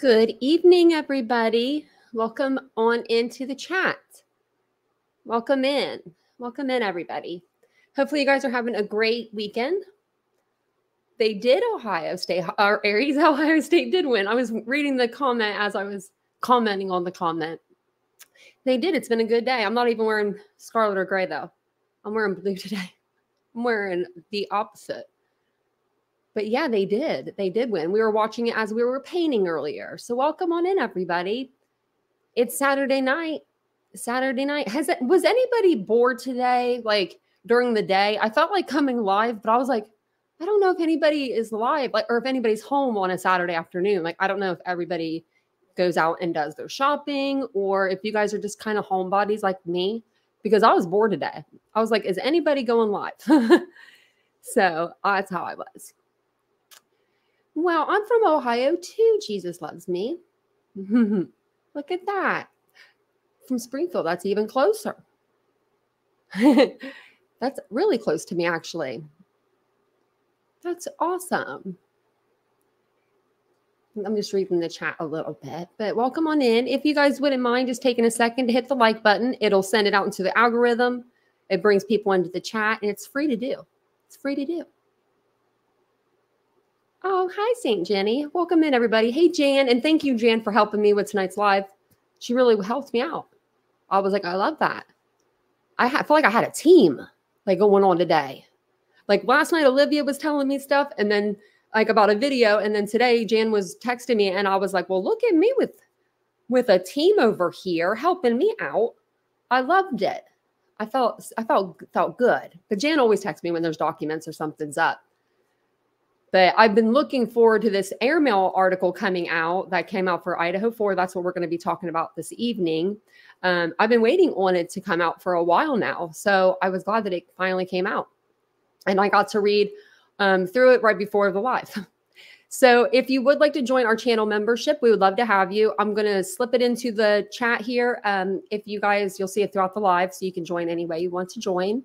Good evening, everybody. Welcome on into the chat. Welcome in. Welcome in, everybody. Hopefully, you guys are having a great weekend. They did Ohio State, our Aries, Ohio State did win. I was reading the comment as I was commenting on the comment. They did. It's been a good day. I'm not even wearing scarlet or gray, though. I'm wearing blue today. I'm wearing the opposite but yeah, they did. They did win. We were watching it as we were painting earlier. So welcome on in, everybody. It's Saturday night. Saturday night. Has it was anybody bored today? Like during the day? I felt like coming live, but I was like, I don't know if anybody is live, like, or if anybody's home on a Saturday afternoon. Like, I don't know if everybody goes out and does their shopping, or if you guys are just kind of homebodies like me, because I was bored today. I was like, is anybody going live? so that's how I was. Well, I'm from Ohio too. Jesus loves me. Look at that. From Springfield, that's even closer. that's really close to me, actually. That's awesome. I'm just reading the chat a little bit, but welcome on in. If you guys wouldn't mind just taking a second to hit the like button, it'll send it out into the algorithm. It brings people into the chat, and it's free to do. It's free to do. Oh, hi, St. Jenny. Welcome in, everybody. Hey, Jan. And thank you, Jan, for helping me with tonight's live. She really helped me out. I was like, I love that. I feel like I had a team like going on today. Like last night, Olivia was telling me stuff, and then like about a video, and then today Jan was texting me, and I was like, well, look at me with with a team over here helping me out. I loved it. I felt I felt felt good. But Jan always texts me when there's documents or something's up. But I've been looking forward to this airmail article coming out that came out for Idaho 4. That's what we're going to be talking about this evening. Um, I've been waiting on it to come out for a while now. So I was glad that it finally came out. And I got to read um, through it right before the live. So if you would like to join our channel membership, we would love to have you. I'm going to slip it into the chat here. Um, if you guys, you'll see it throughout the live, so you can join any way you want to join.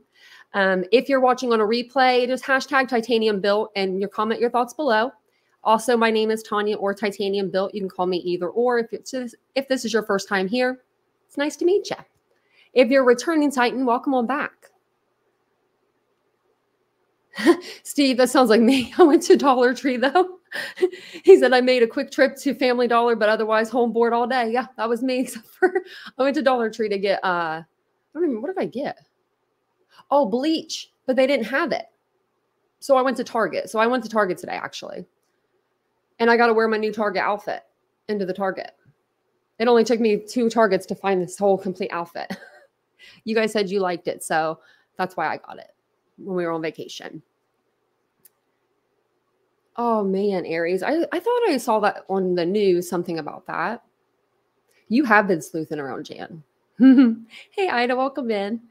Um, if you're watching on a replay, just hashtag titanium built and your comment your thoughts below. Also, my name is Tanya or Titanium Built. You can call me either or. If it's if this is your first time here, it's nice to meet you. If you're returning Titan, welcome on back. Steve, that sounds like me. I went to Dollar Tree though. he said I made a quick trip to Family Dollar, but otherwise home board all day. Yeah, that was me. Except for I went to Dollar Tree to get uh I don't even what did I get? Oh, bleach, but they didn't have it. So I went to Target. So I went to Target today, actually. And I got to wear my new Target outfit into the Target. It only took me two Targets to find this whole complete outfit. you guys said you liked it. So that's why I got it when we were on vacation. Oh man, Aries. I, I thought I saw that on the news, something about that. You have been sleuthing around, Jan. hey, Ida, welcome in.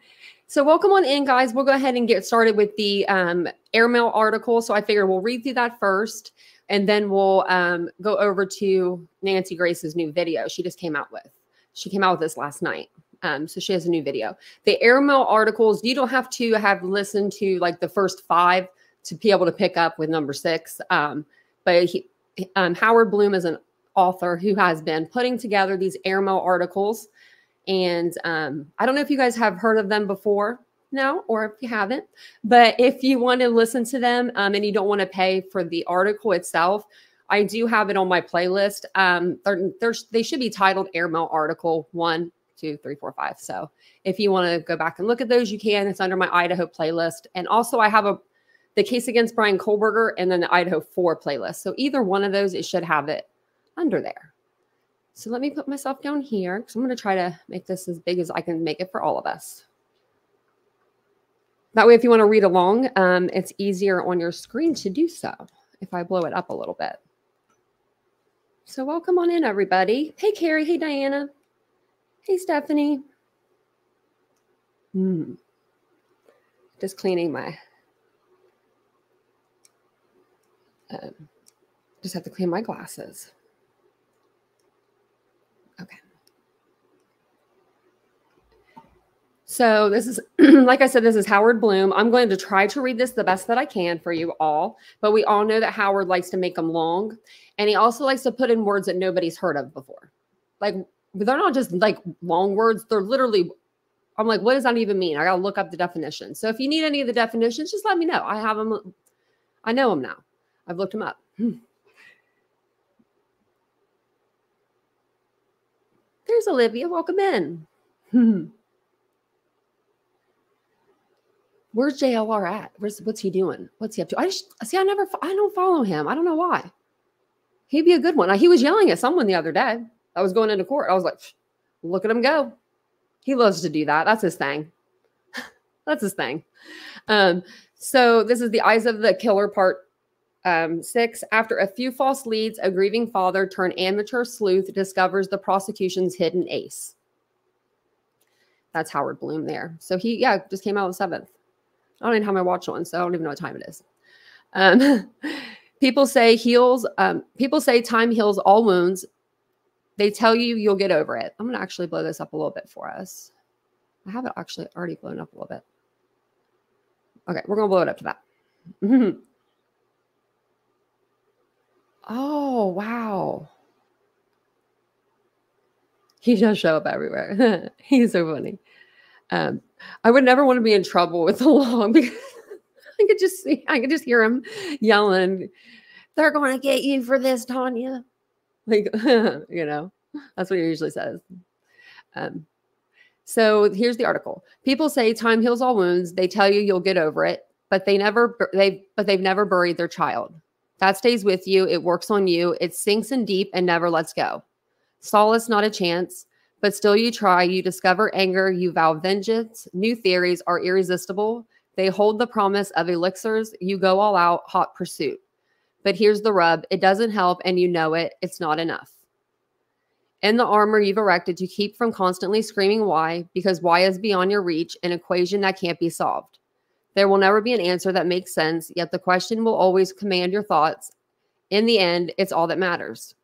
So welcome on in, guys. We'll go ahead and get started with the um, airmail article. So I figure we'll read through that first, and then we'll um, go over to Nancy Grace's new video she just came out with. She came out with this last night. Um, so she has a new video. The airmail articles, you don't have to have listened to like the first five to be able to pick up with number six. Um, but he, um, Howard Bloom is an author who has been putting together these airmail articles and um, I don't know if you guys have heard of them before now, or if you haven't, but if you want to listen to them um, and you don't want to pay for the article itself, I do have it on my playlist. Um, they're, they're, they should be titled Airmail Article One, Two, Three, Four, Five. So if you want to go back and look at those, you can. It's under my Idaho playlist. And also, I have a the case against Brian Kohberger and then the Idaho 4 playlist. So either one of those, it should have it under there. So let me put myself down here because I'm going to try to make this as big as I can make it for all of us. That way, if you want to read along, um, it's easier on your screen to do so if I blow it up a little bit. So welcome on in, everybody. Hey, Carrie. Hey, Diana. Hey, Stephanie. Hmm. Just cleaning my... Um, just have to clean my glasses. So this is, like I said, this is Howard Bloom. I'm going to try to read this the best that I can for you all, but we all know that Howard likes to make them long. And he also likes to put in words that nobody's heard of before. Like they're not just like long words, they're literally I'm like, what does that even mean? I gotta look up the definition. So if you need any of the definitions, just let me know. I have them. I know them now. I've looked them up. There's Olivia. Welcome in. Where's JLR at? Where's what's he doing? What's he up to? I just see. I never. I don't follow him. I don't know why. He'd be a good one. He was yelling at someone the other day. I was going into court. I was like, look at him go. He loves to do that. That's his thing. That's his thing. Um, so this is the eyes of the killer part um, six. After a few false leads, a grieving father turned amateur sleuth discovers the prosecution's hidden ace. That's Howard Bloom there. So he, yeah, just came out the seventh. I don't even have my watch on, so I don't even know what time it is. Um, people say heals. Um, people say time heals all wounds. They tell you you'll get over it. I'm to actually blow this up a little bit for us. I have it actually already blown up a little bit. Okay, we're to blow it up to that. oh, wow. He does show up everywhere. He's so funny. Um, I would never want to be in trouble with the law because I could just see, I could just hear him yelling, "They're going to get you for this, Tanya." Like, you know, that's what he usually says. Um, so here's the article. People say time heals all wounds. They tell you you'll get over it, but they never they but they've never buried their child. That stays with you. It works on you. It sinks in deep and never lets go. Solace, not a chance, but still you try. You discover anger. You vow vengeance. New theories are irresistible. They hold the promise of elixirs. You go all out, hot pursuit. But here's the rub it doesn't help, and you know it. It's not enough. In the armor you've erected to keep from constantly screaming why, because why is beyond your reach, an equation that can't be solved. There will never be an answer that makes sense, yet the question will always command your thoughts. In the end, it's all that matters.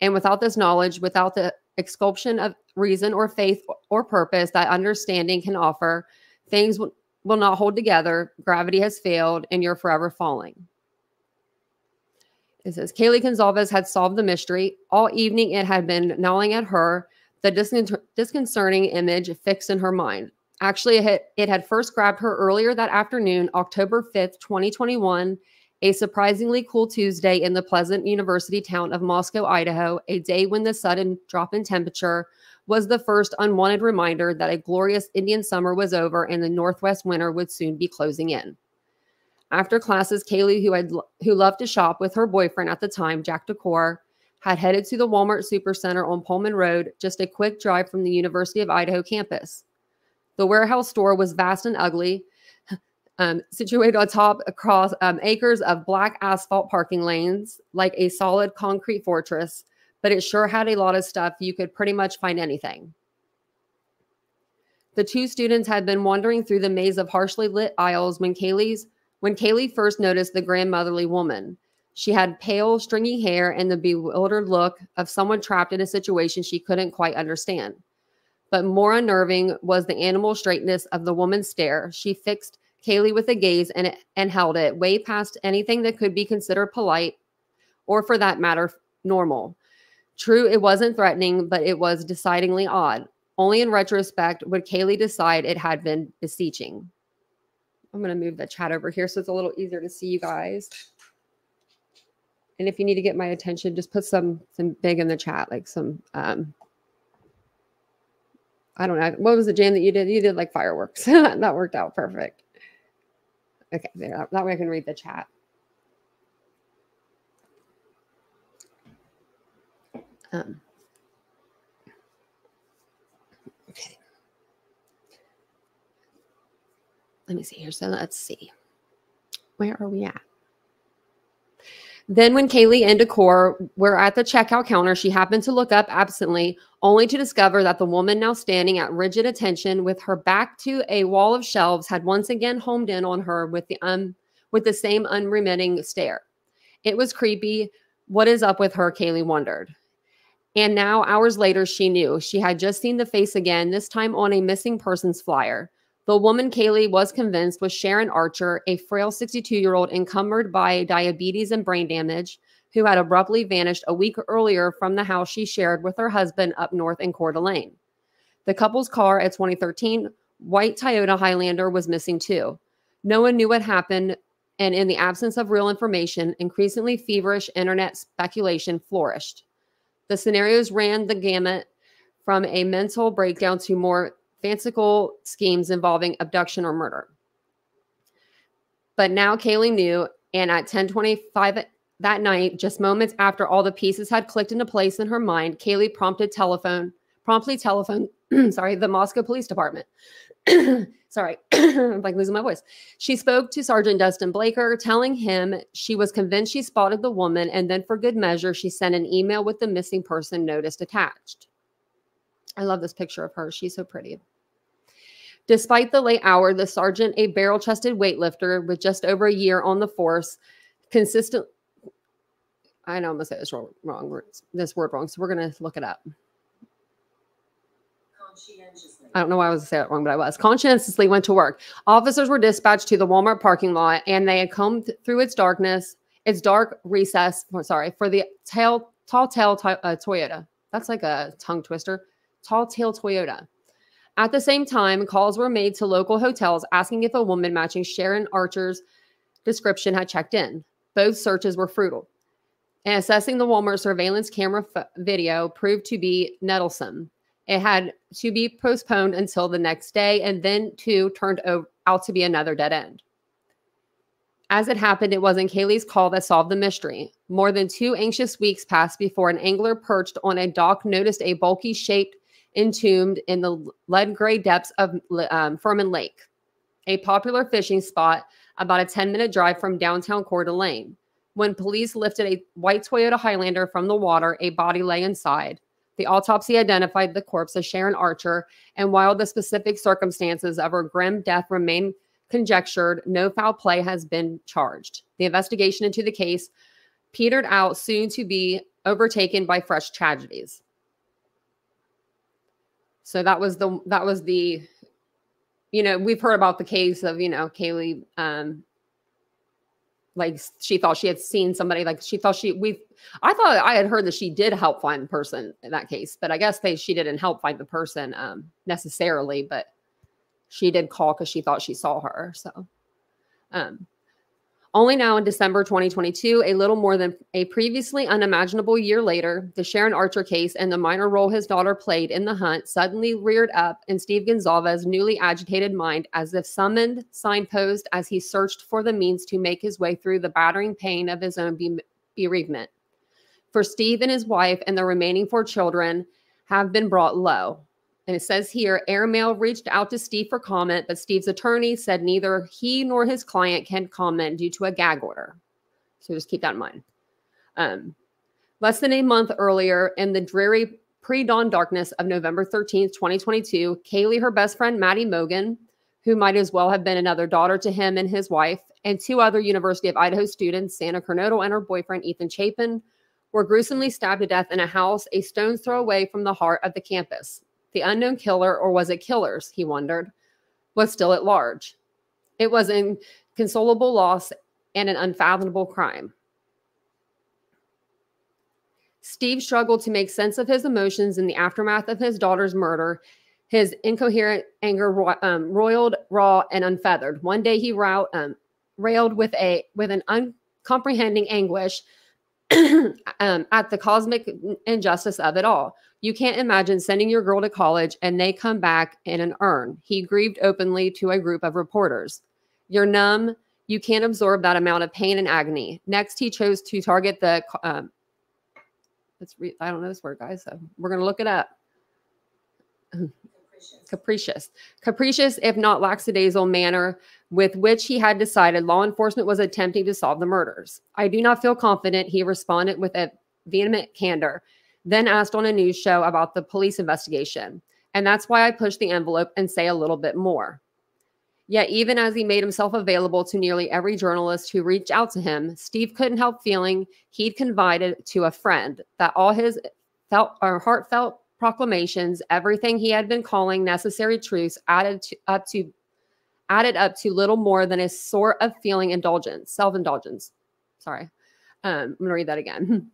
And without this knowledge, without the exculpation of reason or faith or purpose that understanding can offer, things will not hold together. Gravity has failed, and you're forever falling. It says Kaylee Goncalves had solved the mystery. All evening, it had been gnawing at her, the discon disconcerting image fixed in her mind. Actually, it had, it had first grabbed her earlier that afternoon, October 5th, 2021, a surprisingly cool Tuesday in the pleasant university town of Moscow, Idaho, a day when the sudden drop in temperature was the first unwanted reminder that a glorious Indian summer was over and the Northwest winter would soon be closing in. After classes, Kaylee, who had who loved to shop with her boyfriend at the time, Jack DuCoeur, had headed to the Walmart Supercenter on Pullman Road, just a quick drive from the University of Idaho campus. The warehouse store was vast and ugly, um, situated atop across um, acres of black asphalt parking lanes, like a solid concrete fortress. But it sure had a lot of stuff. You could pretty much find anything. The two students had been wandering through the maze of harshly lit aisles when Kaylee's when Kaylee first noticed the grandmotherly woman. She had pale, stringy hair and the bewildered look of someone trapped in a situation she couldn't quite understand. But more unnerving was the animal straightness of the woman's stare. She fixed Kaylee with a gaze and, and held it way past anything that could be considered polite or, for that matter, normal. True, it wasn't threatening, but it was decidingly odd. Only in retrospect would Kaylee decide it had been beseeching. I'm going to move the chat over here so it's a little easier to see you guys. And if you need to get my attention, just put some some big in the chat, like some um I don't know. What was the jam that you did? You did like fireworks. that worked out perfect. Okay, there. That way I can read the chat. Um, let me see here. So let's see. Where are we at? Then, when Kaylee and DuCoeur were at the checkout counter, she happened to look up absently, only to discover that the woman now standing at rigid attention with her back to a wall of shelves had once again homed in on her with the um with the same unremitting stare. It was creepy. What is up with her? Kaylee wondered. And now, hours later, she knew she had just seen the face again, this time on a missing persons flyer. The woman Kaylee was convinced was Sharon Archer, a frail 62 year old encumbered by diabetes and brain damage, who had abruptly vanished a week earlier from the house she shared with her husband up north in Coeur d'Alene. The couple's car, a 2013 white Toyota Highlander, was missing too. No one knew what happened, and in the absence of real information, increasingly feverish internet speculation flourished. The scenarios ran the gamut from a mental breakdown to more fanciful schemes involving abduction or murder. But now Kaylee knew, and at 1025 that night, just moments after all the pieces had clicked into place in her mind, Kaylee prompted telephone, promptly telephoned, sorry, the Moscow Police Department. sorry, I'm like losing my voice. She spoke to Sergeant Dustin Blaker, telling him she was convinced she spotted the woman, and then for good measure, she sent an email with the missing person notice attached. I love this picture of her. She's so pretty. Despite the late hour, the sergeant, a barrel chested weightlifter with just over a year on the force, consistent. I know I'm going to say this wrong, wrong, this word wrong. So we're going to look it up. I don't know why I was saying it wrong, but I was. Conscientiously went to work. Officers were dispatched to the Walmart parking lot and they had combed through its darkness, its dark recess, sorry, for the tail, tall tail uh, Toyota. That's like a tongue twister. Tall tail Toyota. At the same time, calls were made to local hotels asking if a woman matching Sharon Archer's description had checked in. Both searches were fruitful. And assessing the Walmart surveillance camera video proved to be nettlesome. It had to be postponed until the next day, and then too turned out to be another dead end. As it happened, it wasn't Kaylee's call that solved the mystery. More than two anxious weeks passed before an angler perched on a dock noticed a bulky shaped entombed in the lead gray depths of um, Fernan Lake, a popular fishing spot about a 10 minute drive from downtown Coeur d'Alene. When police lifted a white Toyota Highlander from the water, a body lay inside. The autopsy identified the corpse as Sharon Archer, and while the specific circumstances of her grim death remain conjectured, no foul play has been charged. The investigation into the case petered out soon to be overtaken by fresh tragedies. So that was the that was the you know, we've heard about the case of, you know, Kaylee um like she thought she had seen somebody like she thought she we I thought I had heard that she did help find the person in that case, but I guess they she didn't help find the person um necessarily, but she did call because she thought she saw her. So um only now in December 2022, a little more than a previously unimaginable year later, the Sharon Archer case and the minor role his daughter played in the hunt suddenly reared up in Steve Goncalves's newly agitated mind as if summoned, signposed as he searched for the means to make his way through the battering pain of his own be bereavement. For Steve and his wife and the remaining four children have been brought low. And it says here Airmail reached out to Steve for comment, but Steve's attorney said neither he nor his client can comment due to a gag order. So just keep that in mind. Um, less than a month earlier, in the dreary pre dawn darkness of November 13th, 2022, Kaylee, her best friend, Maddie Mogen, who might as well have been another daughter to him and his wife, and two other University of Idaho students, Xana Kernodle and her boyfriend, Ethan Chapin, were gruesomely stabbed to death in a house a stone's throw away from the heart of the campus. The unknown killer, or was it killers, he wondered, was still at large. It was an inconsolable loss and an unfathomable crime. Steve struggled to make sense of his emotions in the aftermath of his daughter's murder. His incoherent anger um, roiled, raw, and unfeathered. One day he um, railed with a with an uncomprehending anguish um, at the cosmic injustice of it all. You can't imagine sending your girl to college and they come back in an urn. He grieved openly to a group of reporters. You're numb. You can't absorb that amount of pain and agony. Next, he chose to target the. Um, let's read. I don't know this word, guys. So we're going to look it up. Capricious. Capricious, if not lackadaisical manner with which he had decided law enforcement was attempting to solve the murders. I do not feel confident, he responded with a vehement candor then asked on a news show about the police investigation. And that's why I pushed the envelope and say a little bit more. Yet, even as he made himself available to nearly every journalist who reached out to him, Steve couldn't help feeling he'd confided to a friend that all his felt or heartfelt proclamations, everything he had been calling necessary truths added to, up to added up to little more than a sort of feeling indulgence, self-indulgence. Sorry. Um, I'm to read that again.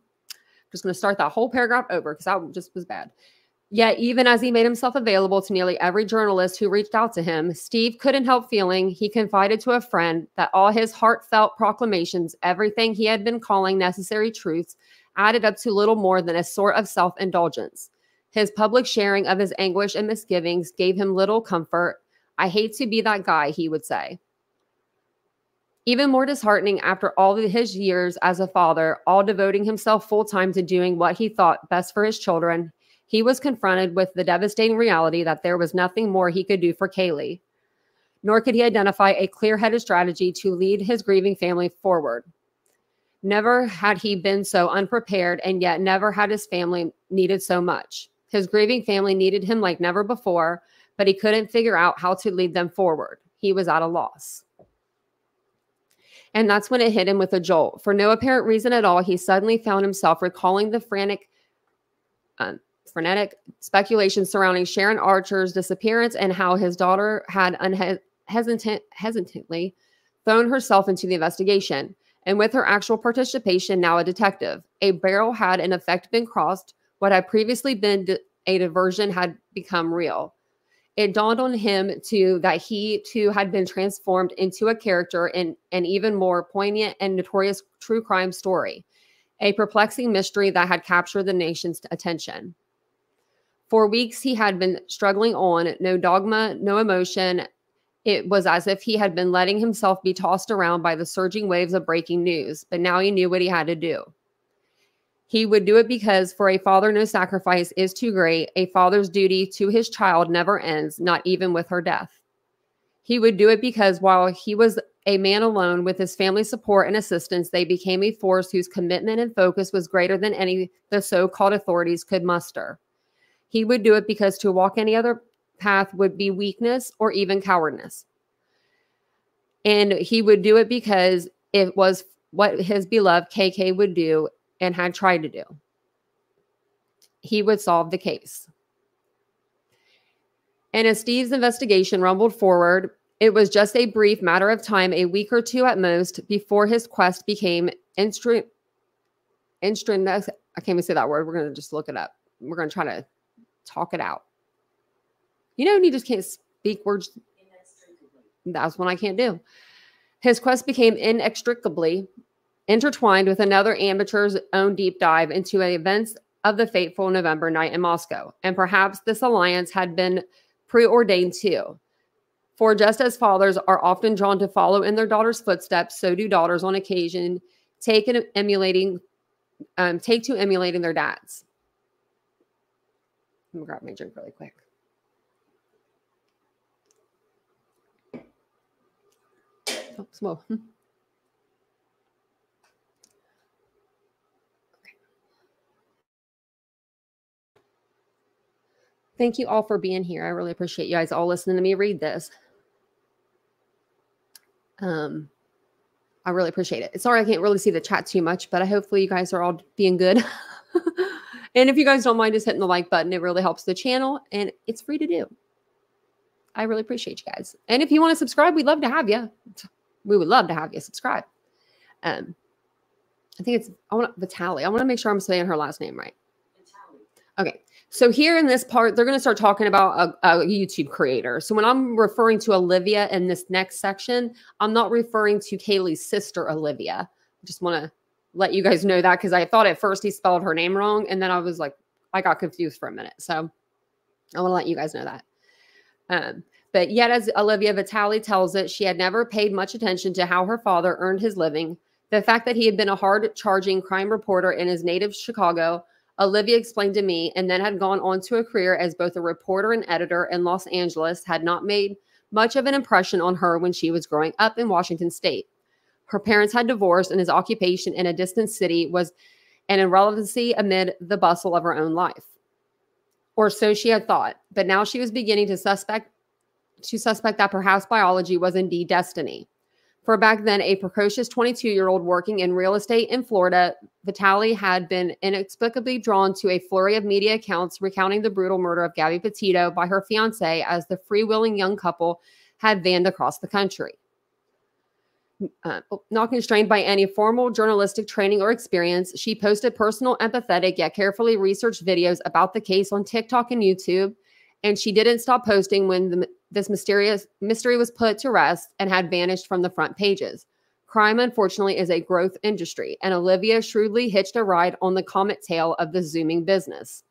just going to start that whole paragraph over because that just was bad. Yet, even as he made himself available to nearly every journalist who reached out to him, Steve couldn't help feeling he confided to a friend that all his heartfelt proclamations, everything he had been calling necessary truths, added up to little more than a sort of self indulgence. His public sharing of his anguish and misgivings gave him little comfort. I hate to be that guy, he would say. Even more disheartening after all his years as a father, all devoting himself full time to doing what he thought best for his children, he was confronted with the devastating reality that there was nothing more he could do for Kaylee, nor could he identify a clear headed strategy to lead his grieving family forward. Never had he been so unprepared, and yet never had his family needed so much. His grieving family needed him like never before, but he couldn't figure out how to lead them forward. He was at a loss. And that's when it hit him with a jolt. For no apparent reason at all, he suddenly found himself recalling the frantic um, frenetic speculation surrounding Sharon Archer's disappearance and how his daughter had unhesitant, hesitantly thrown herself into the investigation. And with her actual participation, now a detective, a barrel had in effect been crossed. What had previously been a diversion had become real. It dawned on him too that he too had been transformed into a character in an even more poignant and notorious true crime story, a perplexing mystery that had captured the nation's attention. For weeks, he had been struggling on, no dogma, no emotion. It was as if he had been letting himself be tossed around by the surging waves of breaking news, but now he knew what he had to do. He would do it because for a father, no sacrifice is too great. A father's duty to his child never ends, not even with her death. He would do it because while he was a man alone with his family support and assistance, they became a force whose commitment and focus was greater than any the so called authorities could muster. He would do it because to walk any other path would be weakness or even cowardness. And he would do it because it was what his beloved KK would do and had tried to do. He would solve the case. And as Steve's investigation rumbled forward, it was just a brief matter of time, a week or two at most, before his quest became instrument. Instrument. I can't even say that word. We're going to just look it up. We're going to try to talk it out. You know, you just can't speak words. That's what I can't do. His quest became inextricably intertwined with another amateur's own deep dive into the events of the fateful November night in Moscow. And perhaps this alliance had been preordained too. For just as fathers are often drawn to follow in their daughters' footsteps, so do daughters on occasion take in emulating um, take to emulating their dads. Let me grab my drink really quick. Oh. Thank you all for being here. I really appreciate you guys all listening to me read this. Um, I really appreciate it. Sorry I can't really see the chat too much, but I hopefully you guys are all being good. And if you guys don't mind just hitting the like button, it really helps the channel and it's free to do. I really appreciate you guys. And if you want to subscribe, we'd love to have you. We would love to have you subscribe. Um, I think it's I want Vitali. I want to make sure I'm saying her last name right. Vitaly. Okay. So here in this part, they're going to start talking about a, a, YouTube creator. So when I'm referring to Olivia in this next section, I'm not referring to Kaylee's sister Olivia. I just want to let you guys know that because I thought at first he spelled her name wrong. And then I was like, I got confused for a minute. So I want to let you guys know that. Um, but yet, as Olivia Vitale tells it, she had never paid much attention to how her father earned his living. The fact that he had been a hard charging crime reporter in his native Chicago, Olivia explained to me, and then had gone on to a career as both a reporter and editor in Los Angeles, had not made much of an impression on her when she was growing up in Washington state. Her parents had divorced, and his occupation in a distant city was an irrelevancy amid the bustle of her own life. Or so she had thought. But now she was beginning to suspect to suspect that perhaps biology was indeed destiny. For back then, a precocious 22 year old working in real estate in Florida, Vitale had been inexplicably drawn to a flurry of media accounts recounting the brutal murder of Gabby Petito by her fiance as the freewheeling young couple had vanned across the country. Uh, not constrained by any formal journalistic training or experience, she posted personal, empathetic, yet carefully researched videos about the case on TikTok and YouTube. And she didn't stop posting when the this mysterious mystery was put to rest and had vanished from the front pages. Crime, unfortunately, is a growth industry, and Olivia shrewdly hitched a ride on the comet tail of the zooming business.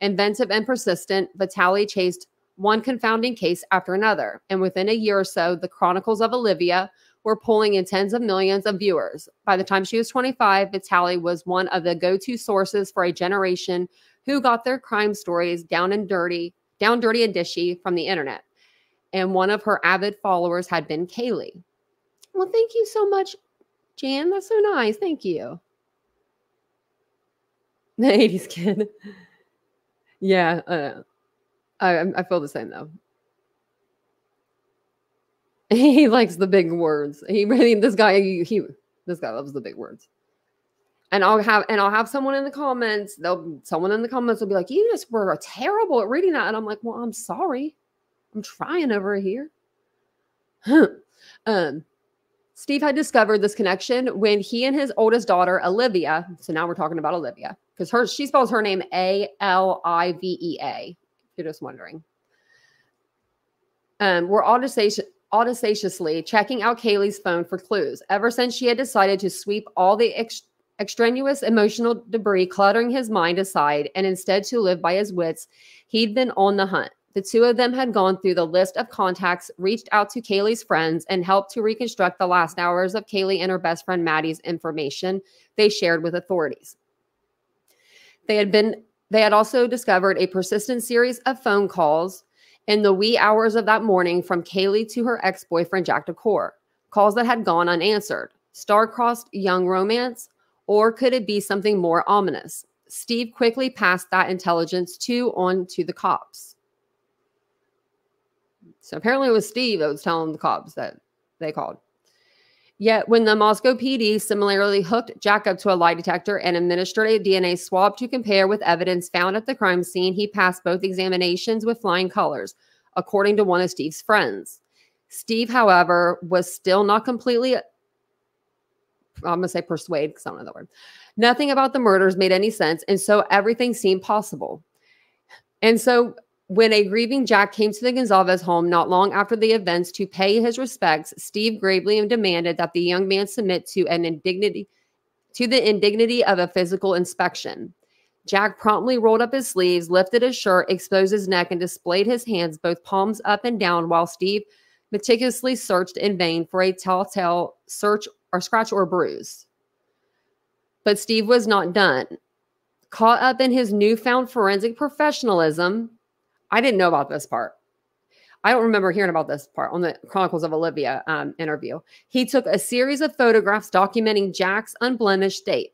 Inventive and persistent, Vitale chased one confounding case after another, and within a year or so, the Chronicles of Olivia were pulling in tens of millions of viewers. By the time she was 25, Vitale was one of the go-to sources for a generation who got their crime stories down and dirty, down dirty and dishy from the internet and one of her avid followers had been Kaylee. Well, thank you so much, Jan. That's so nice. Thank you. The 80s kid. yeah, uh, I, I feel the same though. He likes the big words. He really this guy he, he this guy loves the big words. And I'll have and I'll have someone in the comments. They'll someone in the comments will be like, "You just were terrible at reading that," and I'm like, "Well, I'm sorry." I'm trying over here. um, Steve had discovered this connection when he and his oldest daughter, Olivia, so now we're talking about Olivia, because her she spells her name A L I V E A, if you're just wondering. Um, were audaciously checking out Kaylee's phone for clues ever since she had decided to sweep all the ex- extraneous emotional debris cluttering his mind aside and instead to live by his wits. He'd been on the hunt. The two of them had gone through the list of contacts, reached out to Kaylee's friends, and helped to reconstruct the last hours of Kaylee and her best friend Maddie's information they shared with authorities. They had been they had also discovered a persistent series of phone calls in the wee hours of that morning from Kaylee to her ex-boyfriend Jack DuCoeur. Calls that had gone unanswered. Star-crossed young romance, or could it be something more ominous? Steve quickly passed that intelligence to on to the cops. So apparently it was Steve that was telling the cops that they called. Yet when the Moscow PD similarly hooked Jack up to a lie detector and administered a DNA swab to compare with evidence found at the crime scene, he passed both examinations with flying colors, according to one of Steve's friends. Steve, however, was still not completely I'm going to say persuade because I don't know the word. Nothing about the murders made any sense. And so everything seemed possible. And so when a grieving Jack came to the Goncalves home not long after the events to pay his respects, Steve gravely demanded that the young man submit to an indignity to the indignity of a physical inspection. Jack promptly rolled up his sleeves, lifted his shirt, exposed his neck, and displayed his hands, both palms up and down, while Steve meticulously searched in vain for a telltale search or scratch or bruise. But Steve was not done. Caught up in his newfound forensic professionalism, I didn't know about this part. I don't remember hearing about this part on the Chronicles of Olivia um, interview. He took a series of photographs documenting Jack's unblemished state.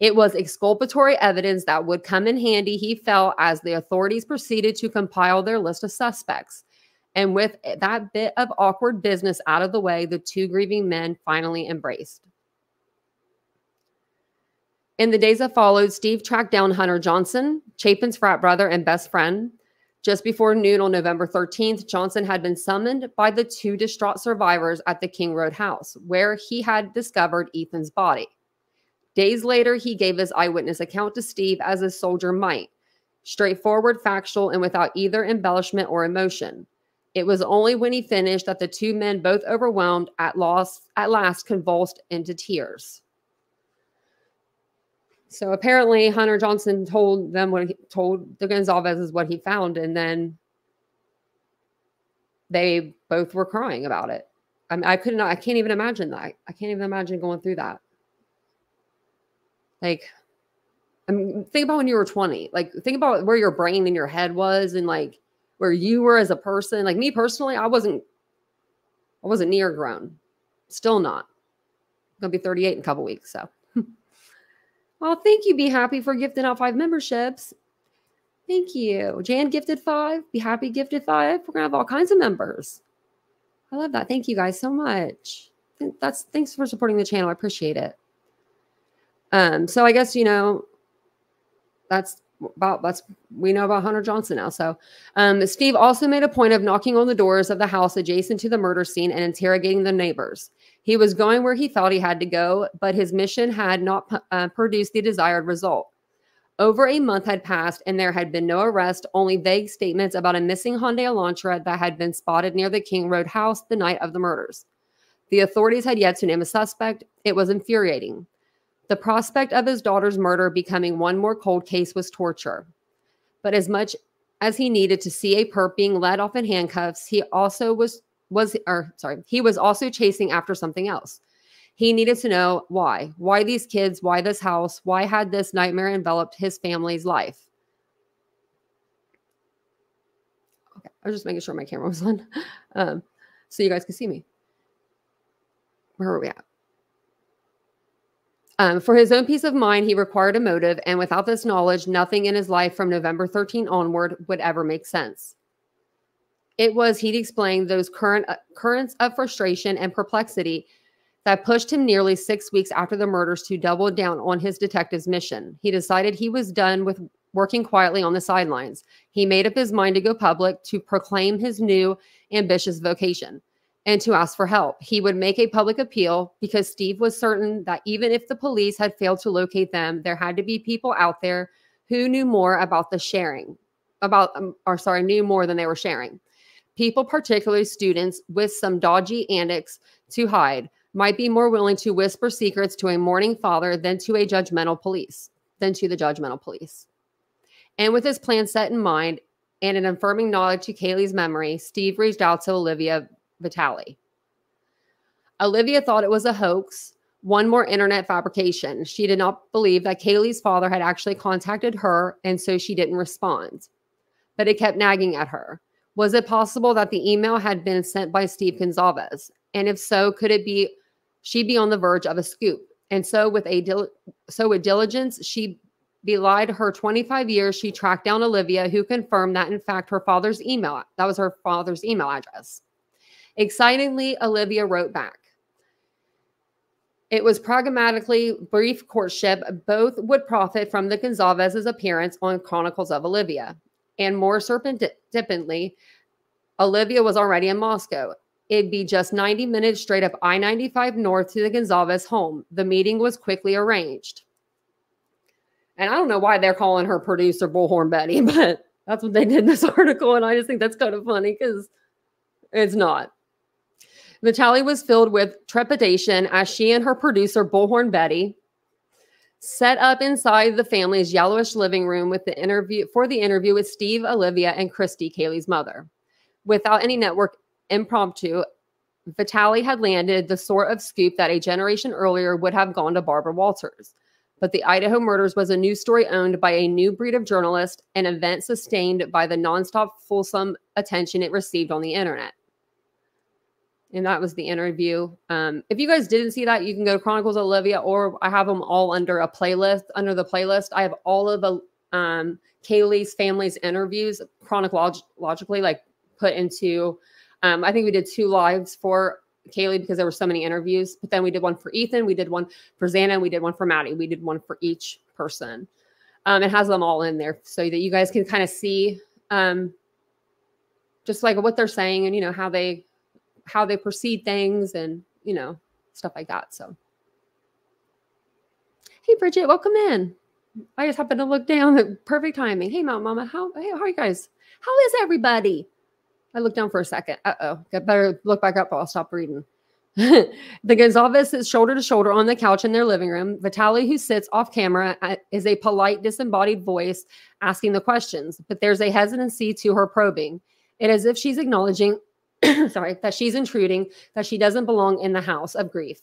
It was exculpatory evidence that would come in handy, he felt, as the authorities proceeded to compile their list of suspects. And with that bit of awkward business out of the way, the two grieving men finally embraced. In the days that followed, Steve tracked down Hunter Johnson, Chapin's frat brother and best friend. Just before noon on November 13th, Johnson had been summoned by the two distraught survivors at the King Road house, where he had discovered Ethan's body. Days later, he gave his eyewitness account to Steve as a soldier might straightforward, factual, and without either embellishment or emotion. It was only when he finished that the two men, both overwhelmed, at loss at last convulsed into tears. So apparently Hunter Johnson told them what he told the Goncalves's what he found, and then they both were crying about it. I mean, I couldn't I can't even imagine that. I can't even imagine going through that. Like I mean, think about when you were 20. Like think about where your brain and your head was and like where you were as a person. Like me personally, I wasn't I wasn't near grown. Still not. I'm gonna be 38 in a couple weeks. So Oh, thank you, Be Happy, for gifting out five memberships. Thank you. Jan gifted five. Be Happy gifted five. We're going to have all kinds of members. I love that. Thank you guys so much. that's thanks for supporting the channel. I appreciate it. Um, so I guess you know that's about that's we know about Hunter Johnson now. So um, Steve also made a point of knocking on the doors of the house adjacent to the murder scene and interrogating the neighbors. He was going where he thought he had to go, but his mission had not uh, produced the desired result. Over a month had passed and there had been no arrest, only vague statements about a missing Hyundai Elantra that had been spotted near the King Road house the night of the murders. The authorities had yet to name a suspect. It was infuriating. The prospect of his daughter's murder becoming one more cold case was torture. But as much as he needed to see a perp being led off in handcuffs, he also was was or sorry, he was also chasing after something else. He needed to know why. Why these kids? Why this house? Why had this nightmare enveloped his family's life? Okay, I was just making sure my camera was on um, so you guys can see me. Where are we at? Um, for his own peace of mind, he required a motive, and without this knowledge, nothing in his life from November 13 onward would ever make sense. It was, he'd explained, those current uh, currents of frustration and perplexity that pushed him nearly six weeks after the murders to double down on his detective's mission. He decided he was done with working quietly on the sidelines. He made up his mind to go public to proclaim his new ambitious vocation and to ask for help. He would make a public appeal because Steve was certain that even if the police had failed to locate them, there had to be people out there who knew more about the sharing, about, um, or sorry, knew more than they were sharing. People, particularly students with some dodgy antics to hide, might be more willing to whisper secrets to a mourning father than to a judgmental police, than to the judgmental police. And with his plan set in mind and an affirming nod to Kaylee's memory, Steve reached out to Olivia Vitale. Olivia thought it was a hoax, one more internet fabrication. She did not believe that Kaylee's father had actually contacted her, and so she didn't respond. But it kept nagging at her. Was it possible that the email had been sent by Steve Goncalves? And if so, could it be she be on the verge of a scoop? And so with a dil- so with diligence, she belied her 25 years. She tracked down Olivia, who confirmed that in fact her father's email that was her father's email address. Excitingly, Olivia wrote back. It was pragmatically brief courtship. Both would profit from the Goncalves's appearance on Chronicles of Olivia. And more serpentipently, Olivia was already in Moscow. It'd be just 90 minutes straight up I 95 north to the Goncalves home. The meeting was quickly arranged. And I don't know why they're calling her producer Bullhorn Betty, but that's what they did in this article. And I just think that's kind of funny because it's not. Vitale was filled with trepidation as she and her producer, Bullhorn Betty, set up inside the family's yellowish living room with the interview for the interview with Steve, Olivia, and Christy, Kaylee's mother. Without any network impromptu, Vitale had landed the sort of scoop that a generation earlier would have gone to Barbara Walters. But the Idaho murders was a news story owned by a new breed of journalist, an event sustained by the nonstop, fulsome attention it received on the internet and that was the interview. Um, if you guys didn't see that, you can go to Chronicles of Olivia, or I have them all under a playlist. Under the playlist, I have all of the um, Kaylee's family's interviews chronologically, like put into. Um, I think we did two lives for Kaylee because there were so many interviews. But then we did one for Ethan, we did one for Xana, and we did one for Maddie. We did one for each person. Um, it has them all in there so that you guys can kind of see um, just like what they're saying and you know how they how they perceive things and, you know, stuff like that. So, hey, Bridget, welcome in. I just happened to look down at perfect timing. Hey, Mount Mama, how, hey, how are you guys? How is everybody? I looked down for a second. Uh oh, got better look back up. I'll stop reading. the Goncalves is shoulder to shoulder on the couch in their living room. Vitale, who sits off camera, uh, is a polite, disembodied voice asking the questions, but there's a hesitancy to her probing. It is as if she's acknowledging sorry, that she's intruding, that she doesn't belong in the house of grief.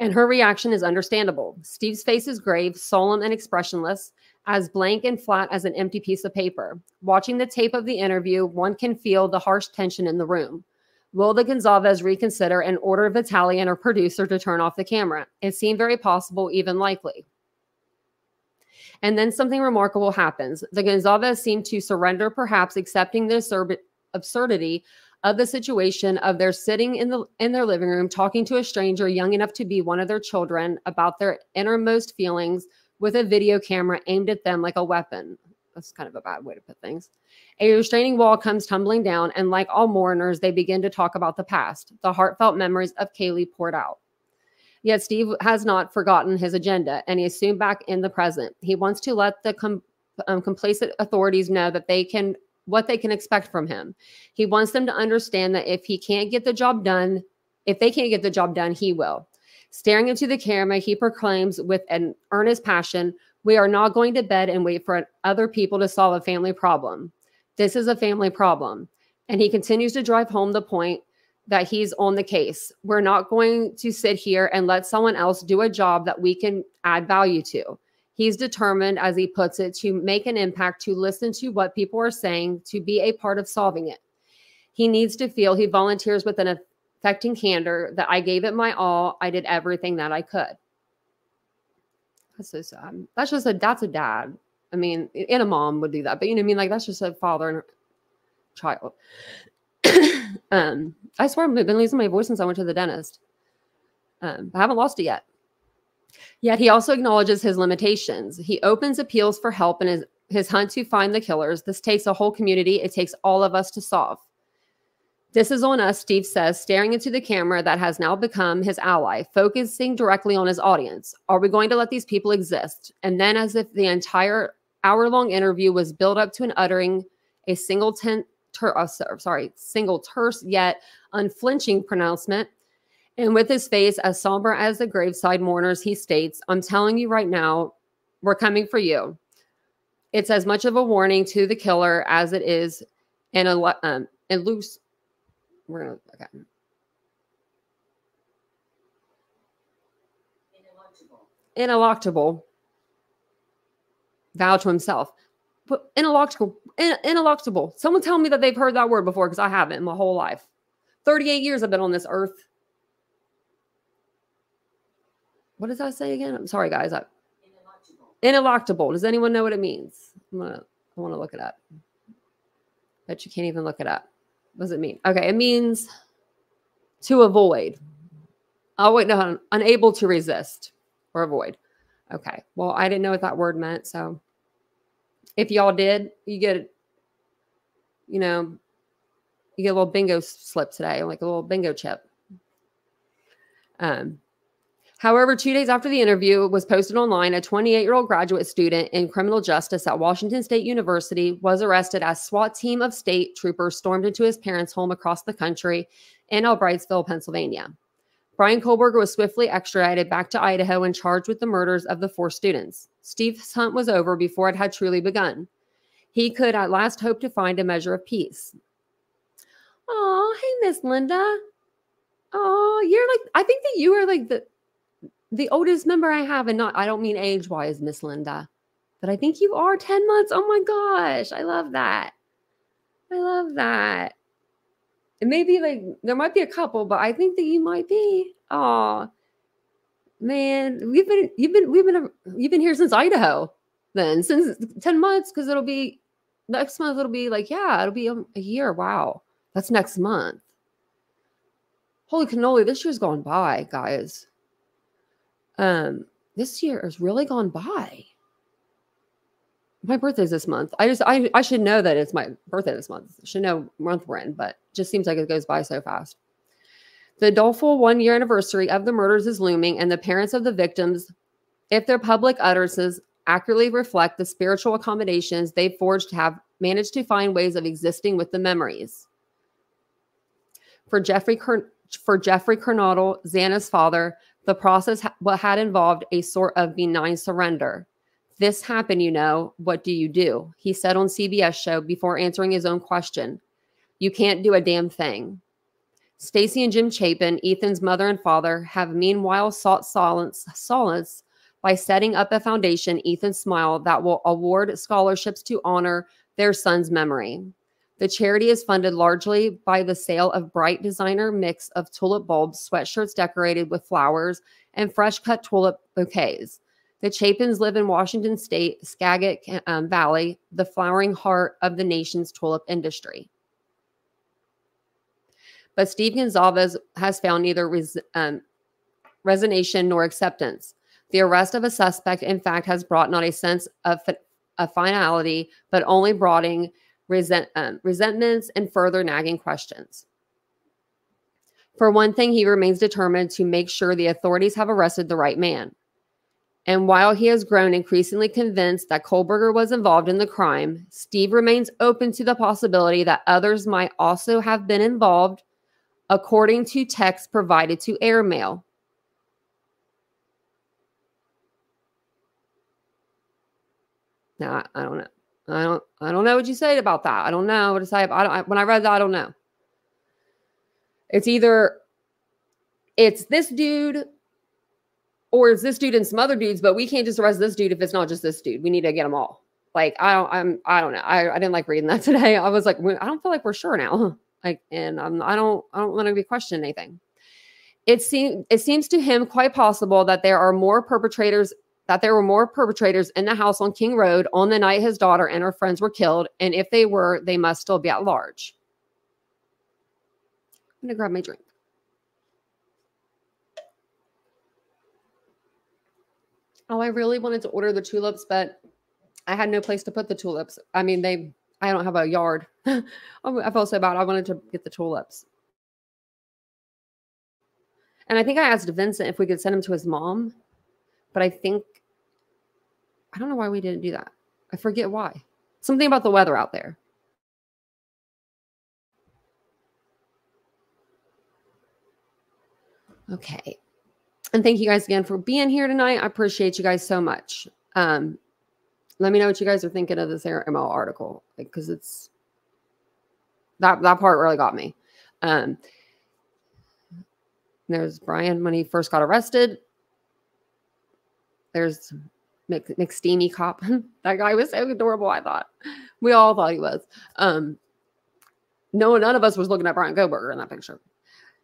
And her reaction is understandable. Steve's face is grave, solemn, and expressionless, as blank and flat as an empty piece of paper. Watching the tape of the interview, one can feel the harsh tension in the room. Will the Goncalves reconsider and order Vitale and her producer to turn off the camera? It seemed very possible, even likely. And then something remarkable happens. The Goncalves seem to surrender, perhaps accepting the absurdity of the situation of their sitting in the in their living room talking to a stranger young enough to be one of their children about their innermost feelings with a video camera aimed at them like a weapon. That's kind of a bad way to put things. A restraining wall comes tumbling down, and like all mourners, they begin to talk about the past. The heartfelt memories of Kaylee poured out. Yet Steve has not forgotten his agenda, and he is soon back in the present. He wants to let the com- um, complacent authorities know that they can what they can expect from him. He wants them to understand that if he can't get the job done, if they can't get the job done, he will. Staring into the camera, he proclaims with an earnest passion, "We are not going to bed and wait for other people to solve a family problem. This is a family problem." And he continues to drive home the point that he's on the case. We're not going to sit here and let someone else do a job that we can add value to. He's determined, as he puts it, to make an impact, to listen to what people are saying, to be a part of solving it. He needs to feel he volunteers with an affecting candor that I gave it my all. I did everything that I could. That's so sad. That's just a that's a dad. I mean, and a mom would do that, but you know what I mean? Like that's just a father and child. um, I swear I've been losing my voice since I went to the dentist. Um, I haven't lost it yet. Yet he also acknowledges his limitations. He opens appeals for help in his, his hunt to find the killers. This takes a whole community, it takes all of us to solve. This is on us, Steve says, staring into the camera that has now become his ally, focusing directly on his audience. Are we going to let these people exist? And then, as if the entire hour long interview was built up to an uttering a single ten, ter, uh, sorry, single terse yet unflinching pronouncement, and with his face as somber as the graveside mourners, he states, I'm telling you right now, we're coming for you. It's as much of a warning to the killer as it is an, um, an loose. We're going to, okay. Ineluctable vow to himself. But ineluctable, ineluctable. Someone tell me that they've heard that word before because I haven't in my whole life. 38 years I've been on this earth. What does that say again? I'm sorry, guys. I, ineluctable. Does anyone know what it means? I'm gonna, I want to look it up. Bet you can't even look it up. What does it mean? Okay, it means to avoid. Oh, wait, no, unable to resist or avoid. Okay, well, I didn't know what that word meant. So if y'all did, you get, you know, you get a little bingo slip today, like a little bingo chip. Um, However, two days after the interview was posted online, a 28 year old graduate student in criminal justice at Washington State University was arrested as SWAT team of state troopers stormed into his parents' home across the country in Albrightsville, Pennsylvania. Bryan Kohberger was swiftly extradited back to Idaho and charged with the murders of the four students. Steve's hunt was over before it had truly begun. He could at last hope to find a measure of peace. Oh, hey, Miss Linda. Oh, you're like, I think that you are like the the oldest member I have, and not I don't mean age wise, Miss Linda, but I think you are 10 months. Oh my gosh, I love that. I love that. It may be like there might be a couple, but I think that you might be. Oh man, we've been you've been we've been you've been here since Idaho, then since 10 months, because it'll be next month, it'll be like, yeah, it'll be a, a year. Wow. That's next month. Holy cannoli, this year's gone by, guys. Um, this year has really gone by. My birthday's this month. I just I, I should know that it's my birthday this month. Should know month we're in, but just seems like it goes by so fast. The doleful one year anniversary of the murders is looming, and the parents of the victims, if their public utterances accurately reflect the spiritual accommodations they've forged, have managed to find ways of existing with the memories. For Jeffrey for Jeffrey Kernodle, Xana's father, the process ha- had involved a sort of benign surrender. This happened, you know. What do you do? He said on CBS show before answering his own question. You can't do a damn thing. Stacy and Jim Chapin, Ethan's mother and father, have meanwhile sought solace, solace by setting up a foundation, Ethan Smile, that will award scholarships to honor their son's memory. The charity is funded largely by the sale of bright designer mix of tulip bulbs, sweatshirts decorated with flowers, and fresh cut tulip bouquets. The Chapins live in Washington State, Skagit um, Valley, the flowering heart of the nation's tulip industry. but Steve Goncalves has found neither res- um, resignation nor acceptance. The arrest of a suspect, in fact, has brought not a sense of, of finality, but only broadening resent- um, resentments and further nagging questions. For one thing, he remains determined to make sure the authorities have arrested the right man. And while he has grown increasingly convinced that Kohberger was involved in the crime, Steve remains open to the possibility that others might also have been involved, according to texts provided to Airmail. Now, I don't know. I don't. I don't know what you say about that. I don't know what to say. I don't. I, when I read that, I don't know. It's either it's this dude or it's this dude and some other dudes, but we can't just arrest this dude if it's not just this dude. We need to get them all. Like I don't. I'm. I don't know. I, I didn't like reading that today. I was like, I don't feel like we're sure now. Like, and I'm. I don't. I don't want to be questioning anything. It seems. It seems to him quite possible that there are more perpetrators that there were more perpetrators in the house on King Road on the night his daughter and her friends were killed. And if they were, they must still be at large. I'm going to grab my drink. Oh, I really wanted to order the tulips, but I had no place to put the tulips. I mean, they, I don't have a yard. I felt so bad. I wanted to get the tulips. And I think I asked Vincent if we could send him to his mom, but I think, I don't know why we didn't do that. I forget why. Something about the weather out there. Okay. And thank you guys again for being here tonight. I appreciate you guys so much. Um, let me know what you guys are thinking of this Airmail article because like, it's that that part really got me. Um, there's Bryan when he first got arrested. There's Mc, McSteamy cop. that guy was so adorable. I thought we all thought he was. Um, no, none of us was looking at Bryan Kohberger in that picture.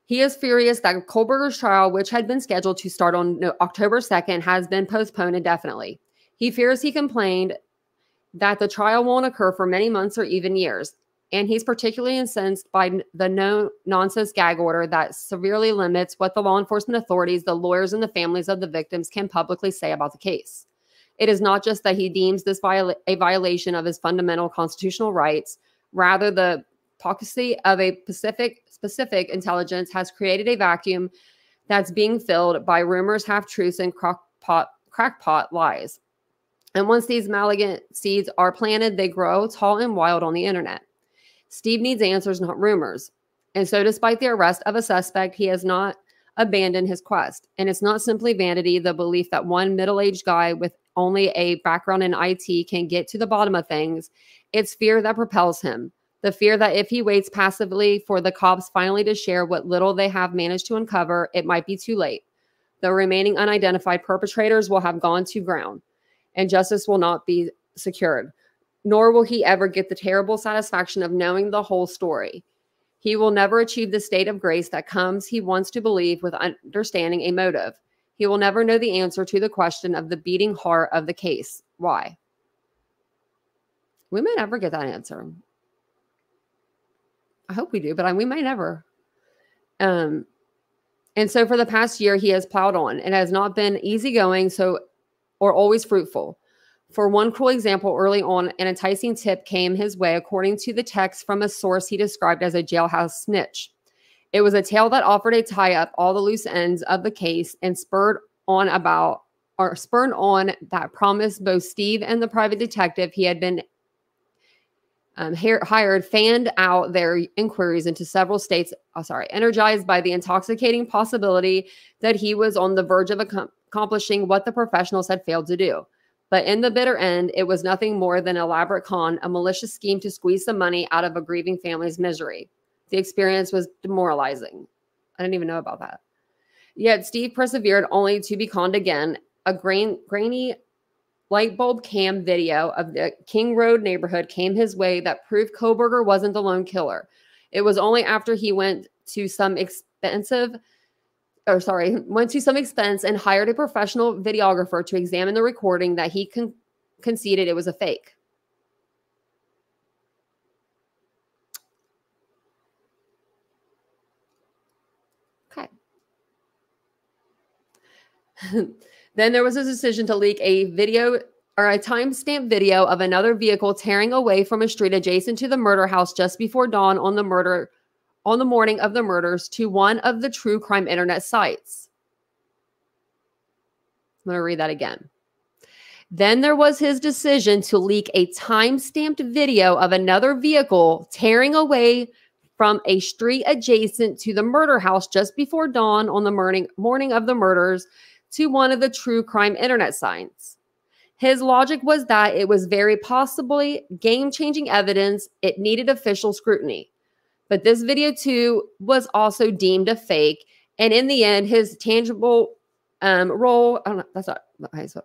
He is furious that Kohberger's trial, which had been scheduled to start on October 2nd, has been postponed indefinitely. He fears he complained that the trial won't occur for many months or even years. And he's particularly incensed by the no nonsense gag order that severely limits what the law enforcement authorities, the lawyers, and the families of the victims can publicly say about the case. It is not just that he deems this viola- a violation of his fundamental constitutional rights, rather, the hypocrisy of a Pacific specific intelligence has created a vacuum that's being filled by rumors, half truths, and crackpot, crackpot lies. And once these malignant seeds are planted, they grow tall and wild on the internet. Steve needs answers, not rumors. And so, despite the arrest of a suspect, he has not abandoned his quest. And it's not simply vanity, the belief that one middle aged guy with only a background in IT can get to the bottom of things. It's fear that propels him the fear that if he waits passively for the cops finally to share what little they have managed to uncover, it might be too late. The remaining unidentified perpetrators will have gone to ground, and justice will not be secured, nor will he ever get the terrible satisfaction of knowing the whole story. He will never achieve the state of grace that comes, he wants to believe, with understanding a motive. He will never know the answer to the question of the beating heart of the case. Why? We may never get that answer. I hope we do, but I, we may never. Um, and so for the past year, he has plowed on. It has not been easygoing, so or always fruitful. For one cool example, early on, an enticing tip came his way, according to the text from a source he described as a jailhouse snitch. It was a tale that offered a tie up all the loose ends of the case and spurred on about or spurred on that promise both Steve and the private detective he had been um, hired fanned out their inquiries into several states. Oh, sorry, energized by the intoxicating possibility that he was on the verge of ac- accomplishing what the professionals had failed to do. But in the bitter end, it was nothing more than an elaborate con, a malicious scheme to squeeze some money out of a grieving family's misery. The experience was demoralizing. I didn't even know about that. Yet Steve persevered only to be conned again. A grain, grainy light bulb cam video of the King Road neighborhood came his way that proved Kohberger wasn't the lone killer. It was only after he went to some expensive or sorry, went to some expense and hired a professional videographer to examine the recording that he con- conceded it was a fake. then there was a decision to leak a video or a timestamp video of another vehicle tearing away from a street adjacent to the murder house just before dawn on the murder on the morning of the murders to one of the true crime internet sites. I'm going to read that again. Then there was his decision to leak a time stamped video of another vehicle tearing away from a street adjacent to the murder house just before dawn on the morning, morning of the murders to one of the true crime internet sites. His logic was that it was very possibly game changing evidence, it needed official scrutiny. But this video too was also deemed a fake. And in the end, his tangible um, role, I don't know, that's not, okay, so,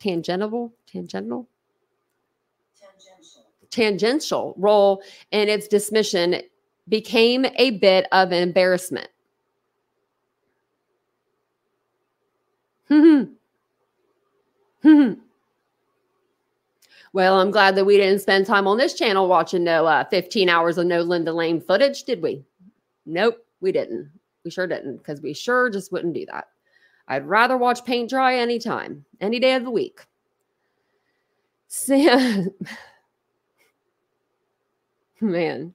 tangential, tangential, tangential, tangential role in its dismission became a bit of an embarrassment. well, I'm glad that we didn't spend time on this channel watching no uh, 15 hours of no Linda Lane footage, did we? Nope, we didn't. We sure didn't because we sure just wouldn't do that. I'd rather watch paint dry anytime, any day of the week. Sam, man.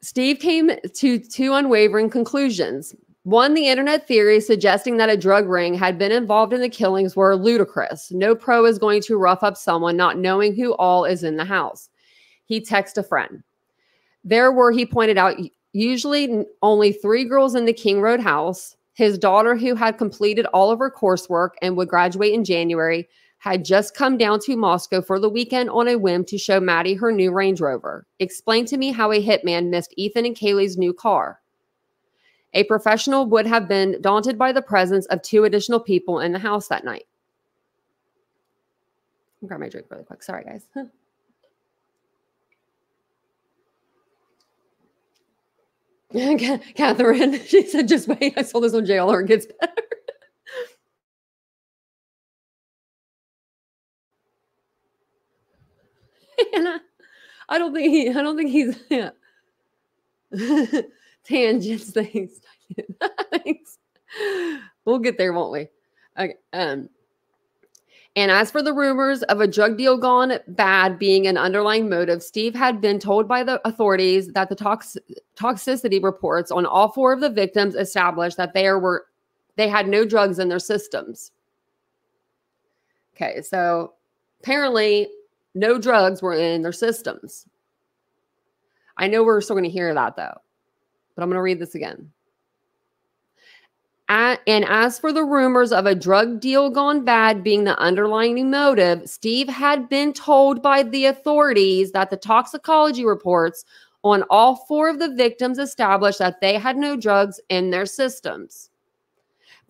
Steve came to two unwavering conclusions. One, the internet theory suggesting that a drug ring had been involved in the killings were ludicrous. No pro is going to rough up someone not knowing who all is in the house. He texted a friend. There were, he pointed out, usually only three girls in the King Road house. His daughter, who had completed all of her coursework and would graduate in January, had just come down to Moscow for the weekend on a whim to show Maddie her new Range Rover. Explain to me how a hitman missed Ethan and Kaylee's new car. A professional would have been daunted by the presence of two additional people in the house that night. I'll grab my drink really quick. Sorry, guys. Catherine, she said, just wait. I saw this on jail or it gets better. Anna, I don't think he, I don't think he's, yeah. Tangents, things. Thanks. We'll get there, won't we? Okay. Um, and as for the rumors of a drug deal gone bad being an underlying motive, Steve had been told by the authorities that the tox- toxicity reports on all four of the victims established that they were they had no drugs in their systems. Okay, so apparently no drugs were in their systems. I know we're still going to hear that though, but I'm going to read this again and as for the rumors of a drug deal gone bad being the underlying motive, Steve had been told by the authorities that the toxicology reports on all four of the victims established that they had no drugs in their systems.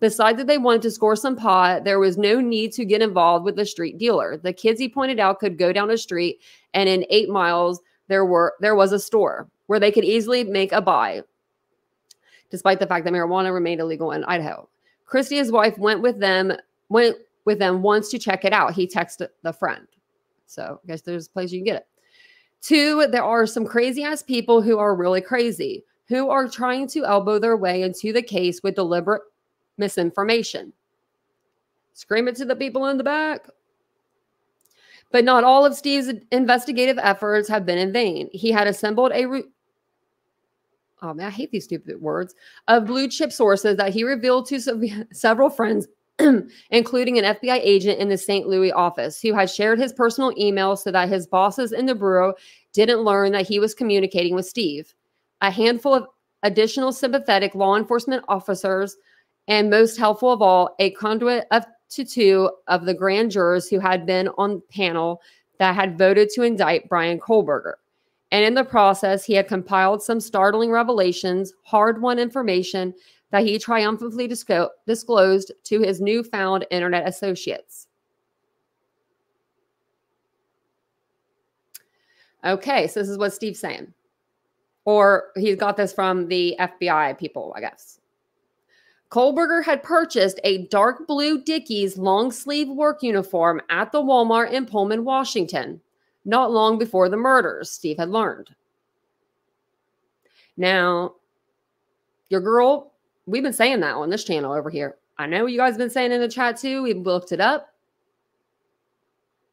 Besides that they wanted to score some pot, there was no need to get involved with the street dealer. The kids he pointed out could go down a street and in 8 miles there were there was a store where they could easily make a buy despite the fact that marijuana remained illegal in Idaho. Kristi, his wife, went with them, went with them once to check it out. He texted the friend. So I guess there's a place you can get it. Two, there are some crazy ass people who are really crazy, who are trying to elbow their way into the case with deliberate misinformation. Scream it to the people in the back. But not all of Steve's investigative efforts have been in vain. He had assembled a oh I hate these stupid words, of blue chip sources that he revealed to several friends, including an FBI agent in the St. Louis office, who had shared his personal email so that his bosses in the bureau didn't learn that he was communicating with Steve. A handful of additional sympathetic law enforcement officers, and most helpful of all, a conduit of to two of the grand jurors who had been on panel that had voted to indict Bryan Kohberger. And in the process, he had compiled some startling revelations, hard won information that he triumphantly disco- disclosed to his newfound internet associates. Okay, so this is what Steve's saying. Or he's got this from the FBI people, I guess. Kohberger had purchased a dark blue Dickies long sleeve work uniform at the Walmart in Pullman, Washington not long before the murders, Steve had learned. Now, your girl we've been saying that on this channel over here. I know you guys have been saying in the chat too. We looked it up.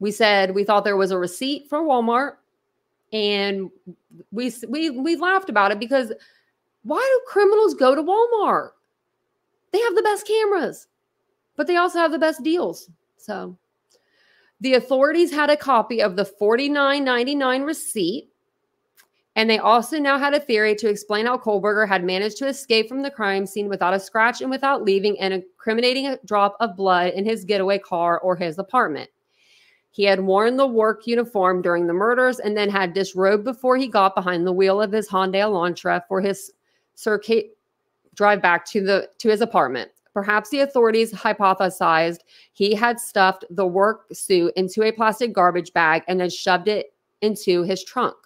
We said we thought there was a receipt for Walmart and we we we laughed about it because why do criminals go to Walmart? They have the best cameras, but they also have the best deals. So the authorities had a copy of the $49.99 receipt and they also now had a theory to explain how Kohberger had managed to escape from the crime scene without a scratch and without leaving an incriminating drop of blood in his getaway car or his apartment. He had worn the work uniform during the murders and then had disrobed before he got behind the wheel of his Hyundai Elantra for his circuit drive back to the to his apartment. Perhaps the authorities hypothesized he had stuffed the work suit into a plastic garbage bag and then shoved it into his trunk.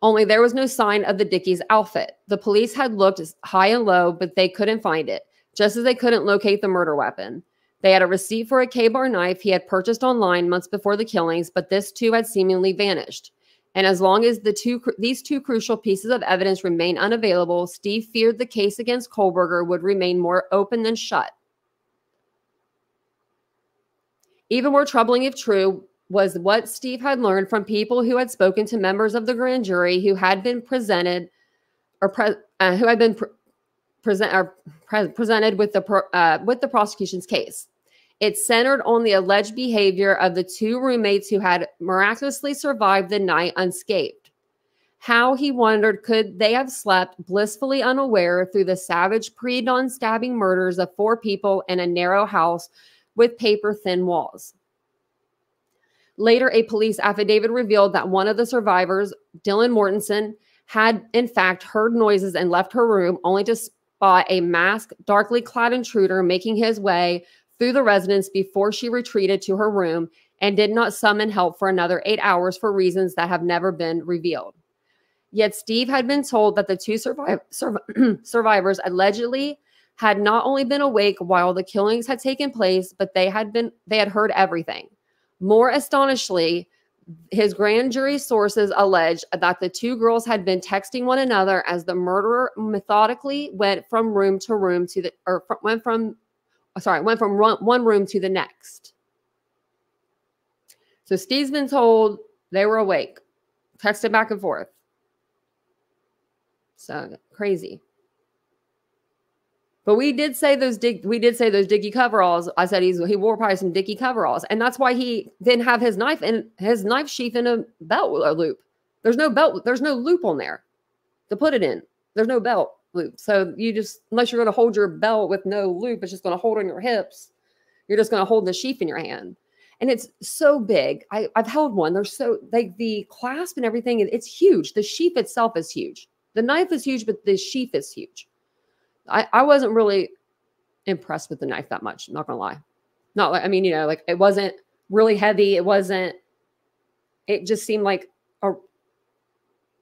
Only there was no sign of the Dickies outfit. The police had looked high and low, but they couldn't find it, just as they couldn't locate the murder weapon. They had a receipt for a Ka-Bar knife he had purchased online months before the killings, but this too had seemingly vanished. And as long as the two these two crucial pieces of evidence remain unavailable, Steve feared the case against Kohberger would remain more open than shut. Even more troubling if true was what Steve had learned from people who had spoken to members of the grand jury who had been presented or pre, uh, who had been pre present or pre presented with the uh, with the prosecution's case. It centered on the alleged behavior of the two roommates who had miraculously survived the night unscathed. How he wondered could they have slept blissfully unaware through the savage pre dawn stabbing murders of four people in a narrow house with paper thin walls. Later, a police affidavit revealed that one of the survivors, Dylan Mortensen, had in fact heard noises and left her room only to spot a masked, darkly clad intruder making his way through the residence before she retreated to her room and did not summon help for another eight hours for reasons that have never been revealed. Yet Steve had been told that the two surviv surv survivors allegedly had not only been awake while the killings had taken place, but they had been they had heard everything. More astonishingly, his grand jury sources alleged that the two girls had been texting one another as the murderer methodically went from room to room to the or went from Oh, sorry went from one room to the next. So Steve's been told they were awake, texted back and forth. So crazy. But we did say those dig we did say those dicky coveralls. I said he's he wore probably some dicky coveralls. And that's why he didn't have his knife in his knife sheath in a belt loop. There's no belt, there's no loop on there to put it in. There's no belt loop. So you just unless you're going to hold your belt with no loop, it's just going to hold on your hips. You're just going to hold the sheath in your hand. And it's so big. I, I've held one. They're so like the clasp and everything, it's huge. The sheath itself is huge. The knife is huge, but the sheath is huge. I, I wasn't really impressed with the knife that much. Not gonna lie. Not like I mean, you know, like it wasn't really heavy. It wasn't. It just seemed like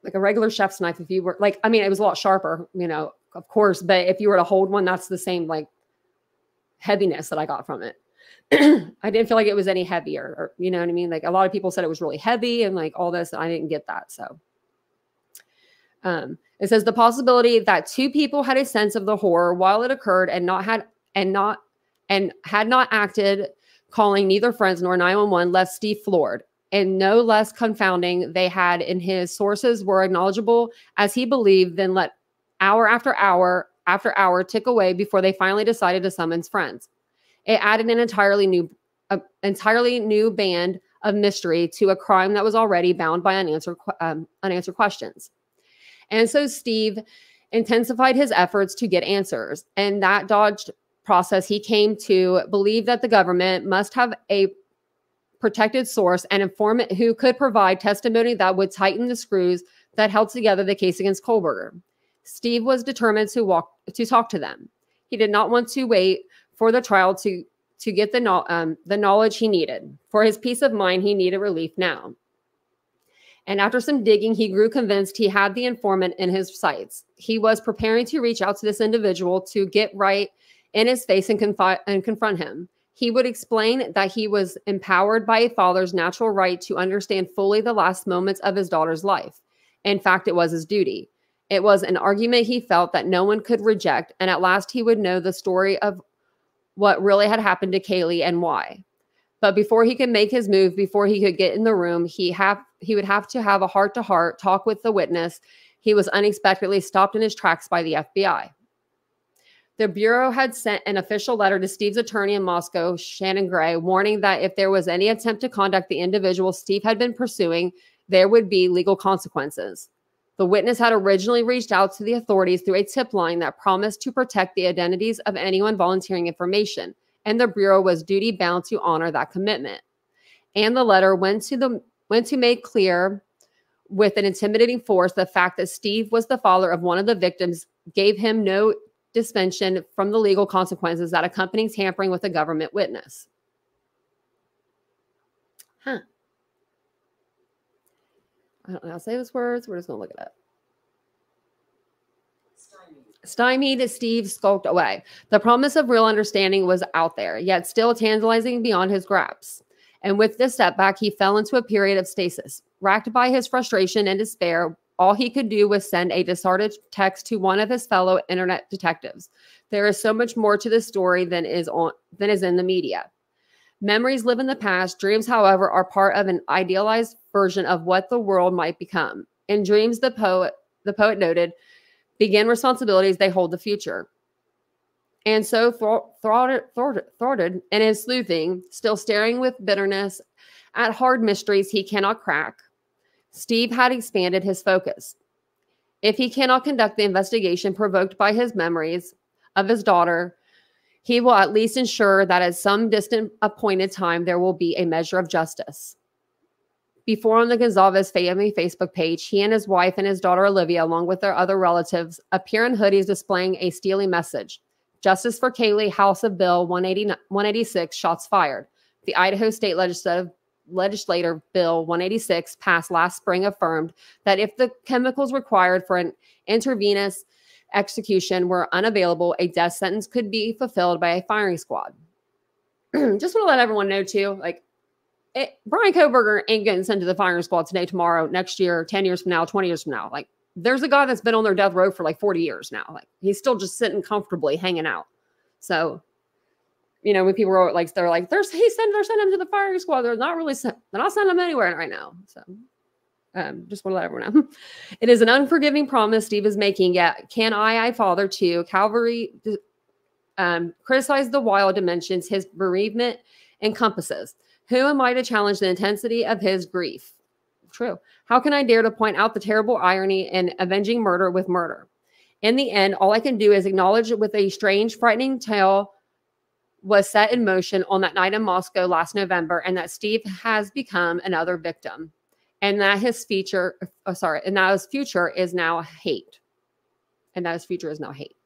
like a regular chef's knife. If you were like, I mean, it was a lot sharper, you know, of course. But if you were to hold one, that's the same like heaviness that I got from it. I didn't feel like it was any heavier, or you know what I mean. Like a lot of people said it was really heavy and like all this, and I didn't get that. So, um, it says the possibility that two people had a sense of the horror while it occurred and not had and not and had not acted, calling neither friends nor 911 left Steve floored. And no less confounding they had in his sources were acknowledgeable as he believed, then let hour after hour after hour tick away before they finally decided to summons friends. It added an entirely new, entirely new band of mystery to a crime that was already bound by unanswered, um, unanswered questions. And so Steve intensified his efforts to get answers. And that dodged process, he came to believe that the government must have a protected source and informant who could provide testimony that would tighten the screws that held together the case against Kohberger. Steve was determined to walk to talk to them. He did not want to wait for the trial to to get the um, the knowledge he needed. For his peace of mind, he needed relief now. And after some digging, he grew convinced he had the informant in his sights. He was preparing to reach out to this individual to get right in his face and, confi- and confront him. He would explain that he was empowered by a father's natural right to understand fully the last moments of his daughter's life. In fact, it was his duty. It was an argument he felt that no one could reject, and at last he would know the story of what really had happened to Kaylee and why. But before he could make his move, before he could get in the room, he have he would have to have a heart-to-heart talk with the witness. He was unexpectedly stopped in his tracks by the FBI. The Bureau had sent an official letter to Steve's attorney in Moscow, Shannon Gray, warning that if there was any attempt to contact the individual Steve had been pursuing, there would be legal consequences. The witness had originally reached out to the authorities through a tip line that promised to protect the identities of anyone volunteering information, and the Bureau was duty bound to honor that commitment. And the letter went to the went to make clear with an intimidating force the fact that Steve was the father of one of the victims gave him no suspension from the legal consequences that accompanies tampering with a government witness. Huh. I don't know how to say those words. We're just going to look it up. Stymied, Steve skulked away. The promise of real understanding was out there, yet still tantalizing beyond his grasp. And with this setback, he fell into a period of stasis. Racked by his frustration and despair, all he could do was send a disheartened text to one of his fellow internet detectives. There is so much more to this story than is on than is in the media. Memories live in the past. Dreams, however, are part of an idealized version of what the world might become. In dreams, the poet, the poet noted, begin responsibilities, they hold the future. And so thwarted, thwarted in his sleuthing, still staring with bitterness at hard mysteries he cannot crack, Steve had expanded his focus. If he cannot conduct the investigation provoked by his memories of his daughter, he will at least ensure that at some distant appointed time there will be a measure of justice. Before on the Goncalves family Facebook page, he and his wife and his daughter Olivia, along with their other relatives, appear in hoodies displaying a steely message Justice for Kaylee, House of Bill 186, shots fired. The Idaho State Legislative legislator bill 186 passed last spring affirmed that if the chemicals required for an intravenous execution were unavailable, a death sentence could be fulfilled by a firing squad. Just want to let everyone know too, like it, Bryan Kohberger ain't getting sent to the firing squad today, tomorrow, next year, 10 years from now, 20 years from now. Like there's a guy that's been on their death row for like 40 years now. Like he's still just sitting comfortably hanging out. So you know, when people were like, they're like, there's he sent they're sending him to the firing squad. They're not really they're not sending him anywhere right now. So um, just want to let everyone know. It is an unforgiving promise Steve is making. Yet, can I, I father too? Calvary um, criticize the wild dimensions his bereavement encompasses. Who am I to challenge the intensity of his grief? True. How can I dare to point out the terrible irony in avenging murder with murder? In the end, all I can do is acknowledge it with a strange, frightening tale was set in motion on that night in Moscow last November, and that Steve mm. has become another victim, and that his future, oh, sorry, and that his future is now hate, and that his future is now hate.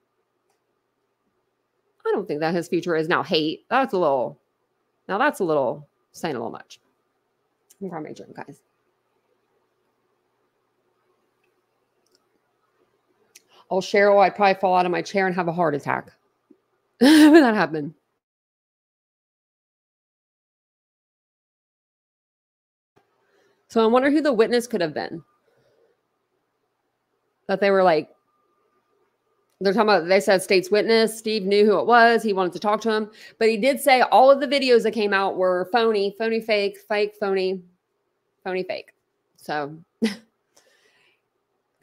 I don't think that his future is now hate. That's a little, now that's a little saying a little much. I'm probably drink, guys. Oh, Cheryl, I'd probably fall out of my chair and have a heart attack. when that happened. So I wonder who the witness could have been. That they were like, they're talking about, they said state's witness. Steve knew who it was. He wanted to talk to him. But he did say all of the videos that came out were phony, phony, fake, fake, phony, phony, fake. So kind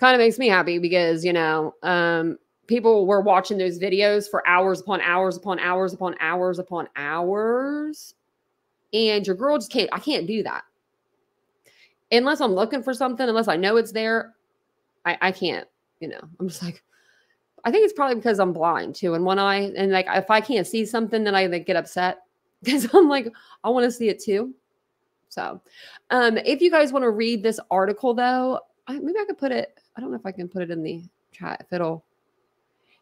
of makes me happy because, you know, um, people were watching those videos for hours upon hours upon hours upon hours upon hours. And your girl just can't, I can't do that unless I'm looking for something, unless I know it's there, I, I can't, you know, I'm just like, I think it's probably because I'm blind too in one eye. And like, if I can't see something, then I like, get upset because I'm like, I want to see it too. So, um, if you guys want to read this article though, I, maybe I could put it, I don't know if I can put it in the chat, if it'll,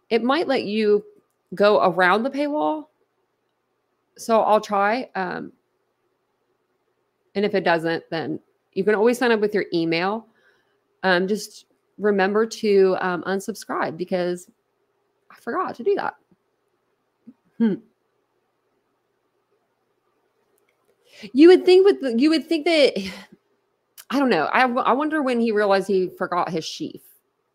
it might let you go around the paywall. So I'll try. Um, and if it doesn't, then you can always sign up with your email. Um, just remember to um, unsubscribe because I forgot to do that. Hmm. You would think with the, you would think that I don't know. I I wonder when he realized he forgot his sheaf.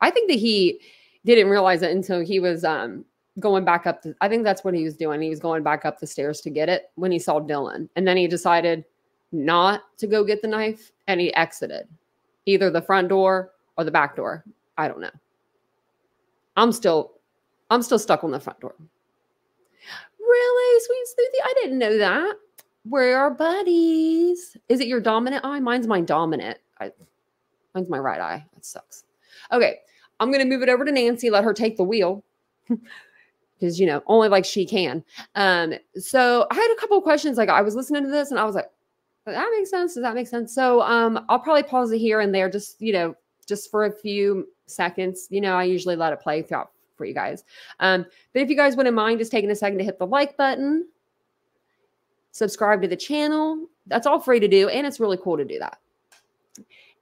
I think that he didn't realize it until he was um going back up the, I think that's what he was doing. He was going back up the stairs to get it when he saw Dylan. And then he decided not to go get the knife and he exited either the front door or the back door. I don't know. I'm still I'm still stuck on the front door. Really, sweet Smoothie? I didn't know that. We're buddies. Is it your dominant eye? Mine's my dominant. I, mine's my right eye. That sucks. Okay, I'm gonna move it over to Nancy. Let her take the wheel. because you know only like she can um so i had a couple of questions like i was listening to this and i was like that makes sense. Does that make sense? So um i'll probably pause it here and there just you know just for a few seconds. You know i usually let it play throughout for you guys. Um but if you guys wouldn't mind just taking a second to hit the like button subscribe to the channel. That's all free to do and it's really cool to do that.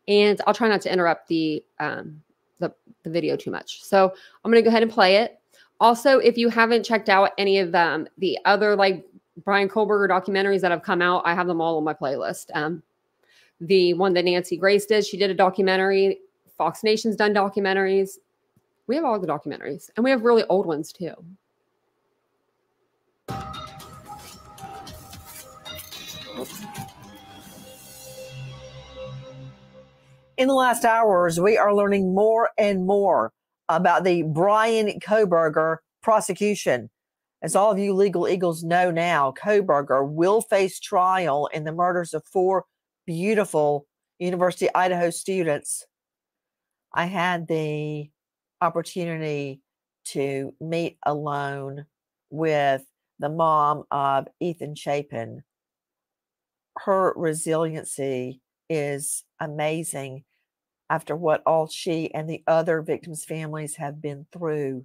And i'll try not to interrupt the um the, the video too much. So i'm going to go ahead and play it. Also, if you haven't checked out any of um, the other like Bryan Kohberger documentaries that have come out, I have them all on my playlist. Um, the one that Nancy Grace did, she did a documentary. Fox Nation's done documentaries. We have all the documentaries, and we have really old ones too. In the last hours, we are learning more and more about the Bryan Kohberger prosecution. As all of you legal eagles know now, Kohberger will face trial in the murders of four beautiful University of Idaho students. I had the opportunity to meet alone with the mom of Ethan Chapin. Her resiliency is amazing after what all she and the other victims' families have been through.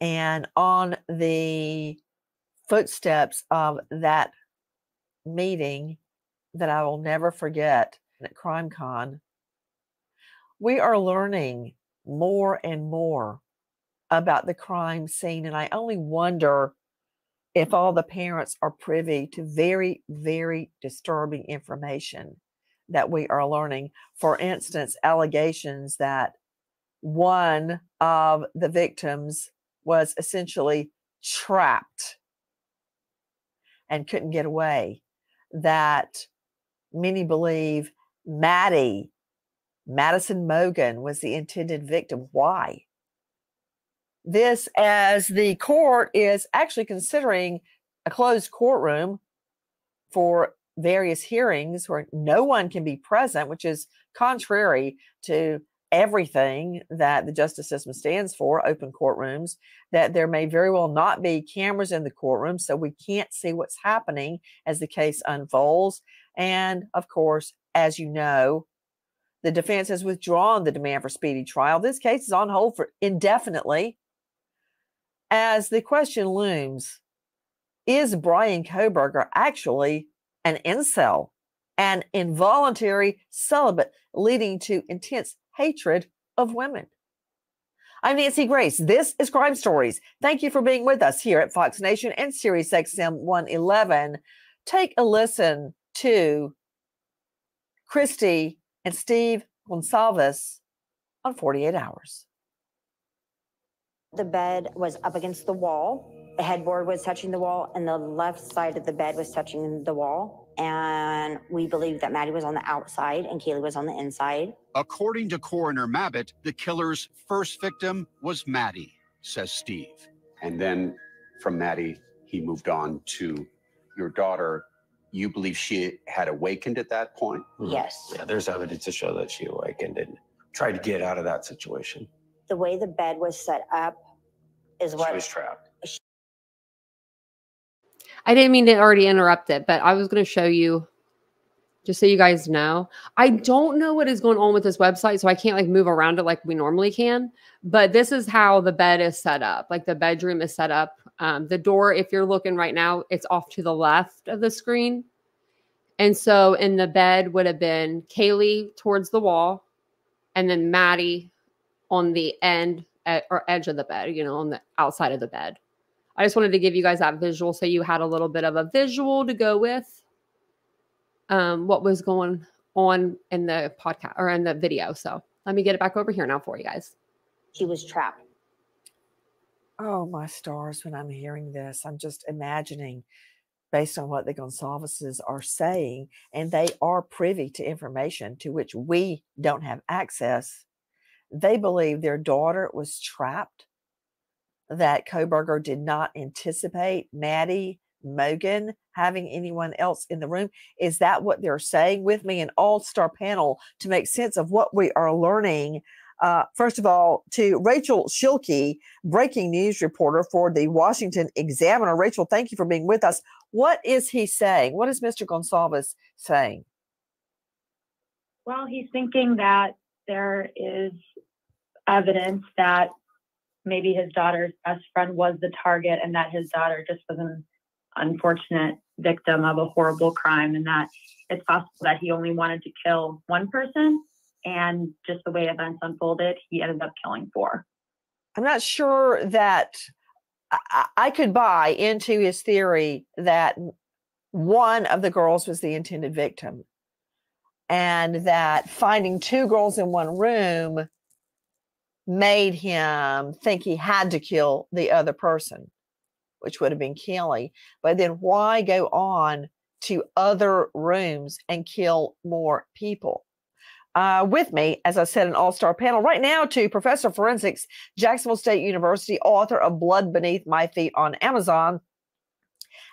And on the footsteps of that meeting that I will never forget at CrimeCon, we are learning more and more about the crime scene. And I only wonder if all the parents are privy to very, very disturbing information that we are learning. For instance, allegations that one of the victims was essentially trapped and couldn't get away. That many believe Maddie, Madison Mogan, was the intended victim. Why? This, as the court is actually considering a closed courtroom for various hearings where no one can be present, which is contrary to everything that the justice system stands for open courtrooms that there may very well not be cameras in the courtroom so we can't see what's happening as the case unfolds. And of course as you know the defense has withdrawn the demand for speedy trial. This case is on hold for indefinitely. As the question looms is bryan kohberger actually an incel, an involuntary celibate, leading to intense hatred of women. I'm Nancy Grace. This is Crime Stories. Thank you for being with us here at Fox Nation and Sirius XM 111. Take a listen to Kristi and Steve Goncalves on 48 Hours. The bed was up against the wall the headboard was touching the wall and the left side of the bed was touching the wall. And we believe that Maddie was on the outside and Kaylee was on the inside. According to Coroner Mabbutt, the killer's first victim was Maddie, says Steve. And then from Maddie, he moved on to your daughter. You believe she had awakened at that point? Hmm. Yes. Yeah, there's evidence to show that she awakened and tried to get out of that situation. The way the bed was set up is what She was trapped. I didn't mean to already interrupt it, but I was going to show you just so you guys know. I don't know what is going on with this website, so I can't like move around it like we normally can. But this is how the bed is set up. Like the bedroom is set up. Um, the door, if you're looking right now, it's off to the left of the screen. And so in the bed would have been Kaylee towards the wall, and then Maddie on the end or edge of the bed, you know, on the outside of the bed. I just wanted to give you guys that visual so you had a little bit of a visual to go with um, what was going on in the podcast or in the video. So Let me get it back over here now for you guys. She was trapped. Oh, my stars, when I'm hearing this, I'm just imagining based on what the Goncalveses are saying, and they are privy to information to which we don't have access. They believe their daughter was trapped, that Kohberger did not anticipate Maddie Mogen having anyone else in the room. Is that what they're saying with me? An all star panel to make sense of what we are learning uh, first of all, to Rachel Schilke, breaking news reporter for the Washington Examiner. Rachel, thank you for being with us. What is he saying? What is Mr. Goncalves saying? Well, he's thinking that there is evidence that maybe his daughter's best friend was the target and that his daughter just was an unfortunate victim of a horrible crime and that it's possible that he only wanted to kill one person and just the way events unfolded, he ended up killing four. I'm not sure that I, I could buy into his theory that one of the girls was the intended victim and that finding two girls in one room made him think he had to kill the other person, which would have been Kelly. But then why go on to other rooms and kill more people? uh, with me, as I said, an all star panel right now to Professor Forensics, Jacksonville State University, author of Blood Beneath My Feet on Amazon,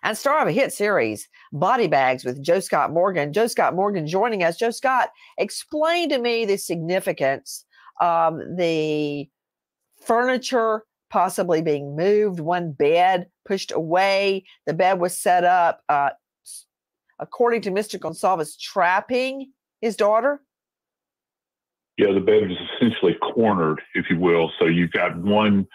and star of a hit series, Body Bags with Joe Scott Morgan. Joe Scott Morgan joining us. Joe Scott, explain to me the significance of the furniture possibly being moved, one bed pushed away, the bed was set up, uh, according to Mr. Goncalves, trapping his daughter. Yeah, the bed was essentially cornered, if you will. So you've got one.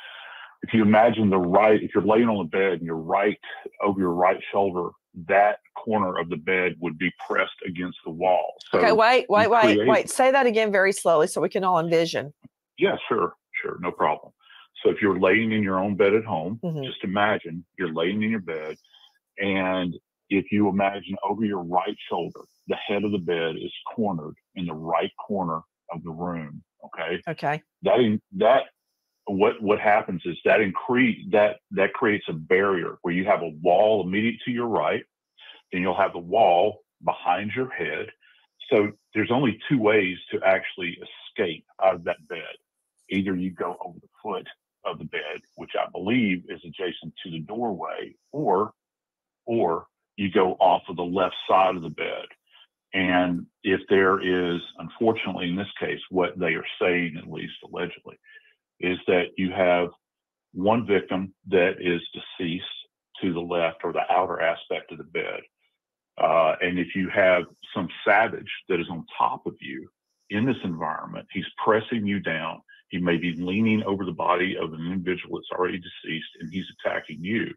If you imagine the right, if you're laying on the bed and your right over your right shoulder, that corner of the bed would be pressed against the wall. So okay, wait, wait, wait, wait. Say that again very slowly so we can all envision. Yeah, sure, sure, no problem. So if you're laying in your own bed at home, mm-hmm. just imagine you're laying in your bed, and if you imagine over your right shoulder, the head of the bed is cornered in the right corner of the room. Okay. Okay. That in, that what what happens is that increase that that creates a barrier where you have a wall immediate to your right, then you'll have the wall behind your head. So there's only two ways to actually escape out of that bed. Either you go over the foot of the bed, which I believe is adjacent to the doorway, or or you go off of the left side of the bed. And if there is, unfortunately, in this case, what they are saying, at least allegedly, is that you have one victim that is deceased to the left or the outer aspect of the bed. Uh, and if you have some savage that is on top of you in this environment, he's pressing you down. He may be leaning over the body of an individual that's already deceased and he's attacking you.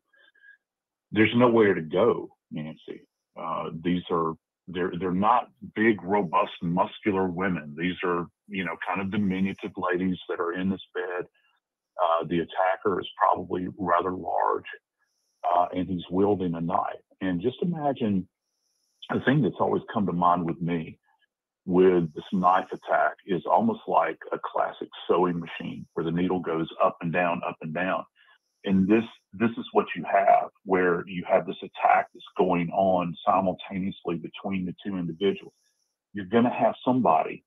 There's nowhere to go, Nancy. Uh, these are they're they're not big, robust, muscular women. These are you know kind of diminutive ladies that are in this bed. Uh, the attacker is probably rather large, uh, and he's wielding a knife. And just imagine the thing that's always come to mind with me with this knife attack is almost like a classic sewing machine where the needle goes up and down, up and down and this this is what you have where you have this attack that's going on simultaneously between the two individuals you're going to have somebody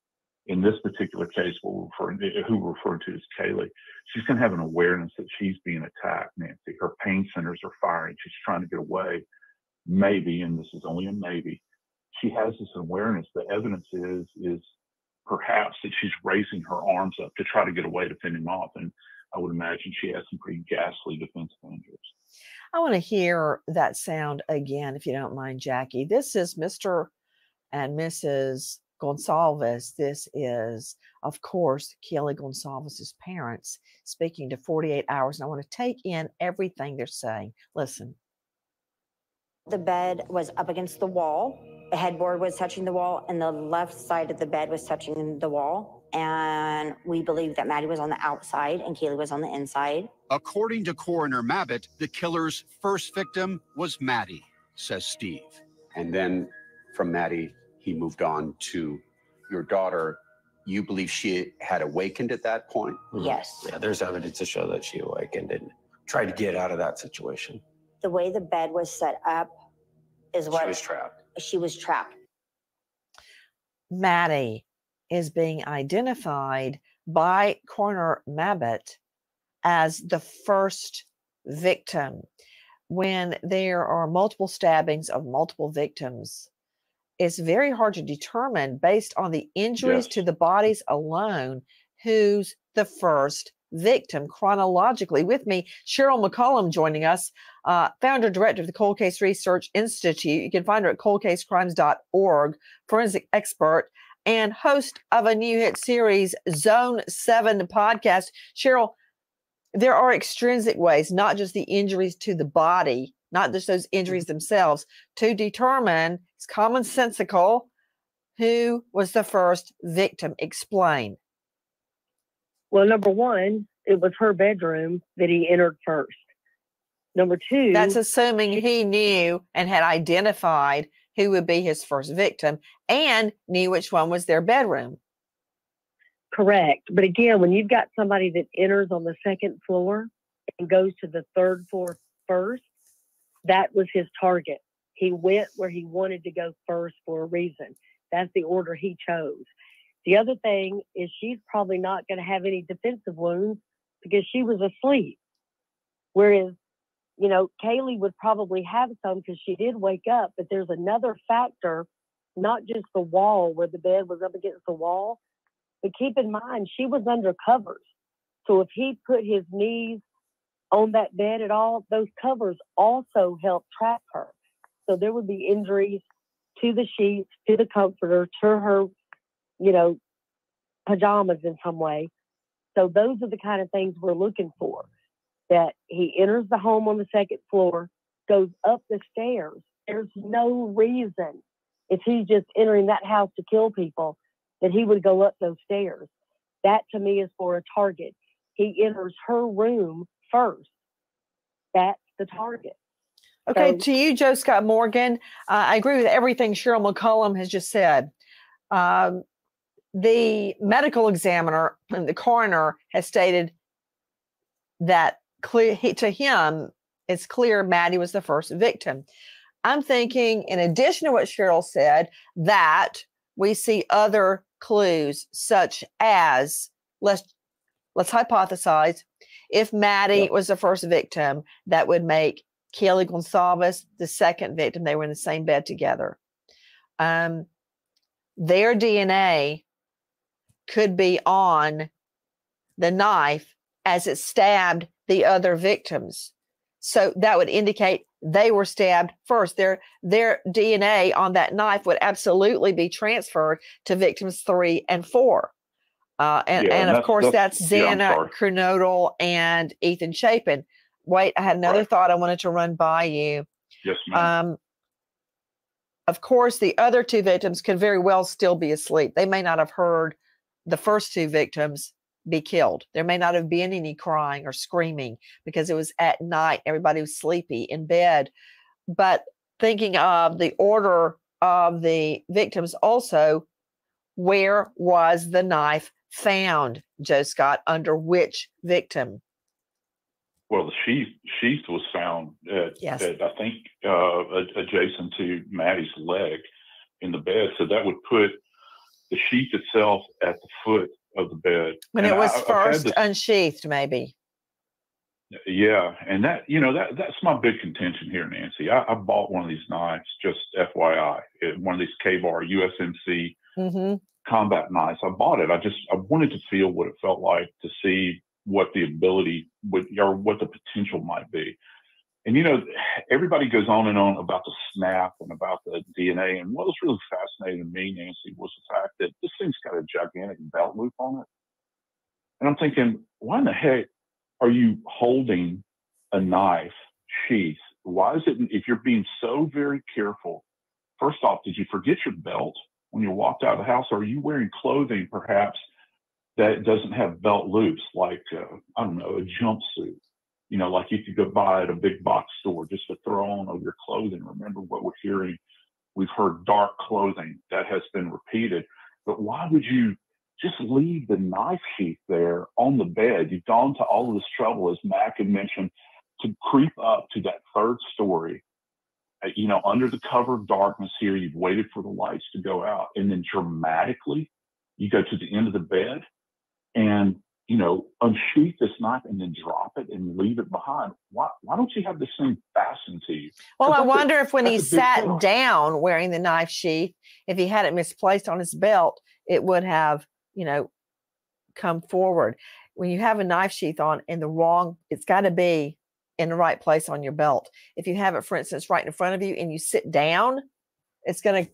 in this particular case we're referring to, who we're referring to as Kaylee, she's going to have an awareness that she's being attacked, Nancy. Her pain centers are firing. She's trying to get away. Maybe, and this is only a maybe, she has this awareness. The evidence is is perhaps that she's raising her arms up to try to get away to fend him off. And I would imagine she has some pretty ghastly defensive injuries. I want to hear that sound again, if you don't mind, Jackie. This is Mr. and Mrs. Goncalves. This is, of course, Kelly Goncalves's parents speaking to 48 hours. And I want to take in everything they're saying. Listen. The bed was up against the wall. The headboard was touching the wall, and the left side of the bed was touching the wall and we believe that Maddie was on the outside and Kaylee was on the inside. According to coroner Mabbutt, the killer's first victim was Maddie, says Steve. And then from Maddie, he moved on to your daughter. you believe she had awakened at that point? Mhm. Yes. Yeah, there's evidence to show that she awakened and tried to get out of that situation. The way the bed was set up is what She what was trapped. she was trapped. Maddie is being identified by Coroner Mabbutt as the first victim. When there are multiple stabbings of multiple victims, it's very hard to determine based on the injuries to the bodies alone who's the first victim chronologically. With me, Cheryl McCollum joining us, uh, founder director of the Cold Case Research Institute. You can find her at coldcasecrimes.org, forensic expert and host of a new hit series, Zone 7 podcast. Cheryl, there are extrinsic ways, not just the injuries to the body, not just those injuries themselves, to determine it's commonsensical who was the first victim. Explain. Well, number one, it was her bedroom that he entered first. Number two, That's assuming he knew and had identified who would be his first victim and knew which one was their bedroom. correct. But again, when you've got somebody that enters on the second floor and goes to the third floor first, that was his target. He went where he wanted to go first for a reason. That's the order he chose. The other thing is she's probably not going to have any defensive wounds because she was asleep. Whereas, you know, Kaylee would probably have some because she did wake up, but there's another factor, not just the wall where the bed was up against the wall, but keep in mind she was under covers. So if he put his knees on that bed at all, those covers also help trap her. So there would be injuries to the sheets, to the comforter, to her, you know, pajamas in some way. So those are the kind of things we're looking for. That he enters the home on the second floor, goes up the stairs. There's no reason if he's just entering that house to kill people that he would go up those stairs. That to me is for a target. He enters her room first. That's the target. Okay, So- to you, Joe Scott Morgan. Uh, I agree with everything Cheryl McCollum has just said. Um, the medical examiner and the coroner has stated that clear he, to him, it's clear Maddie was the first victim. I'm thinking, in addition to what Cheryl said, that we see other clues, such as let's let's hypothesize if Maddie Yeah. was the first victim, that would make Kelly Goncalves the second victim. They were in the same bed together. Um, their DNA could be on the knife as it stabbed the other victims. So that would indicate they were stabbed first. Their their DNA on that knife would absolutely be transferred to victims three and four. Uh, and, Yeah, and and of course, that's- that's yeah, Xana sorry. And Ethan Chapin. Wait, I had another Right. thought I wanted to run by you. Yes, ma'am. Um, of course, the other two victims could very well still be asleep. They may not have heard the first two victims be killed. There may not have been any crying or screaming because it was at night. Everybody was sleepy in bed. But thinking of the order of the victims, also, where was the knife found, Joe Scott? Under which victim? Well, the sheath sheath was found at, Yes. at I think uh, adjacent to Maddie's leg in the bed, so that would put the sheath itself at the foot of the bed. When And it was I- first this- unsheathed, maybe. Yeah, and that you know that that's my big contention here, Nancy. I, I bought one of these knives, just FYI, it, one of these KA-BAR USMC hmm combat knives. I bought it. I just I wanted to feel what it felt like to see what the ability would or what the potential might be. And you know, everybody goes on and on about the snap and about the DNA. And what was really fascinating to me, Nancy, was the fact that this thing's got a gigantic belt loop on it. And I'm thinking, why in the heck are you holding a knife sheath? Why is it if you're being so very careful? First off, did you forget your belt when you walked out of the house? Or are you wearing clothing perhaps that doesn't have belt loops, like uh, I don't know, a jumpsuit? You know, like you could go buy at a big box store just to throw on over your clothing. Remember what we're hearing? We've heard dark clothing that has been repeated, but why would you just leave the knife sheath there on the bed. You've gone to all of this trouble, as Mac had mentioned, to creep up to that third story. Uh, you know, under the cover of darkness here, you've waited for the lights to go out, and then dramatically, you go to the end of the bed and you know, unsheath this knife and then drop it and leave it behind. Why, why don't you have this thing fastened to you? Well, I That's a- wonder if when he that's a big sat down wearing the knife sheath, if he had it misplaced on his belt, it would have, you know, come forward. When you have a knife sheath on in the wrong, it's got to be in the right place on your belt. If you have it, for instance, right in front of you and you sit down, it's going to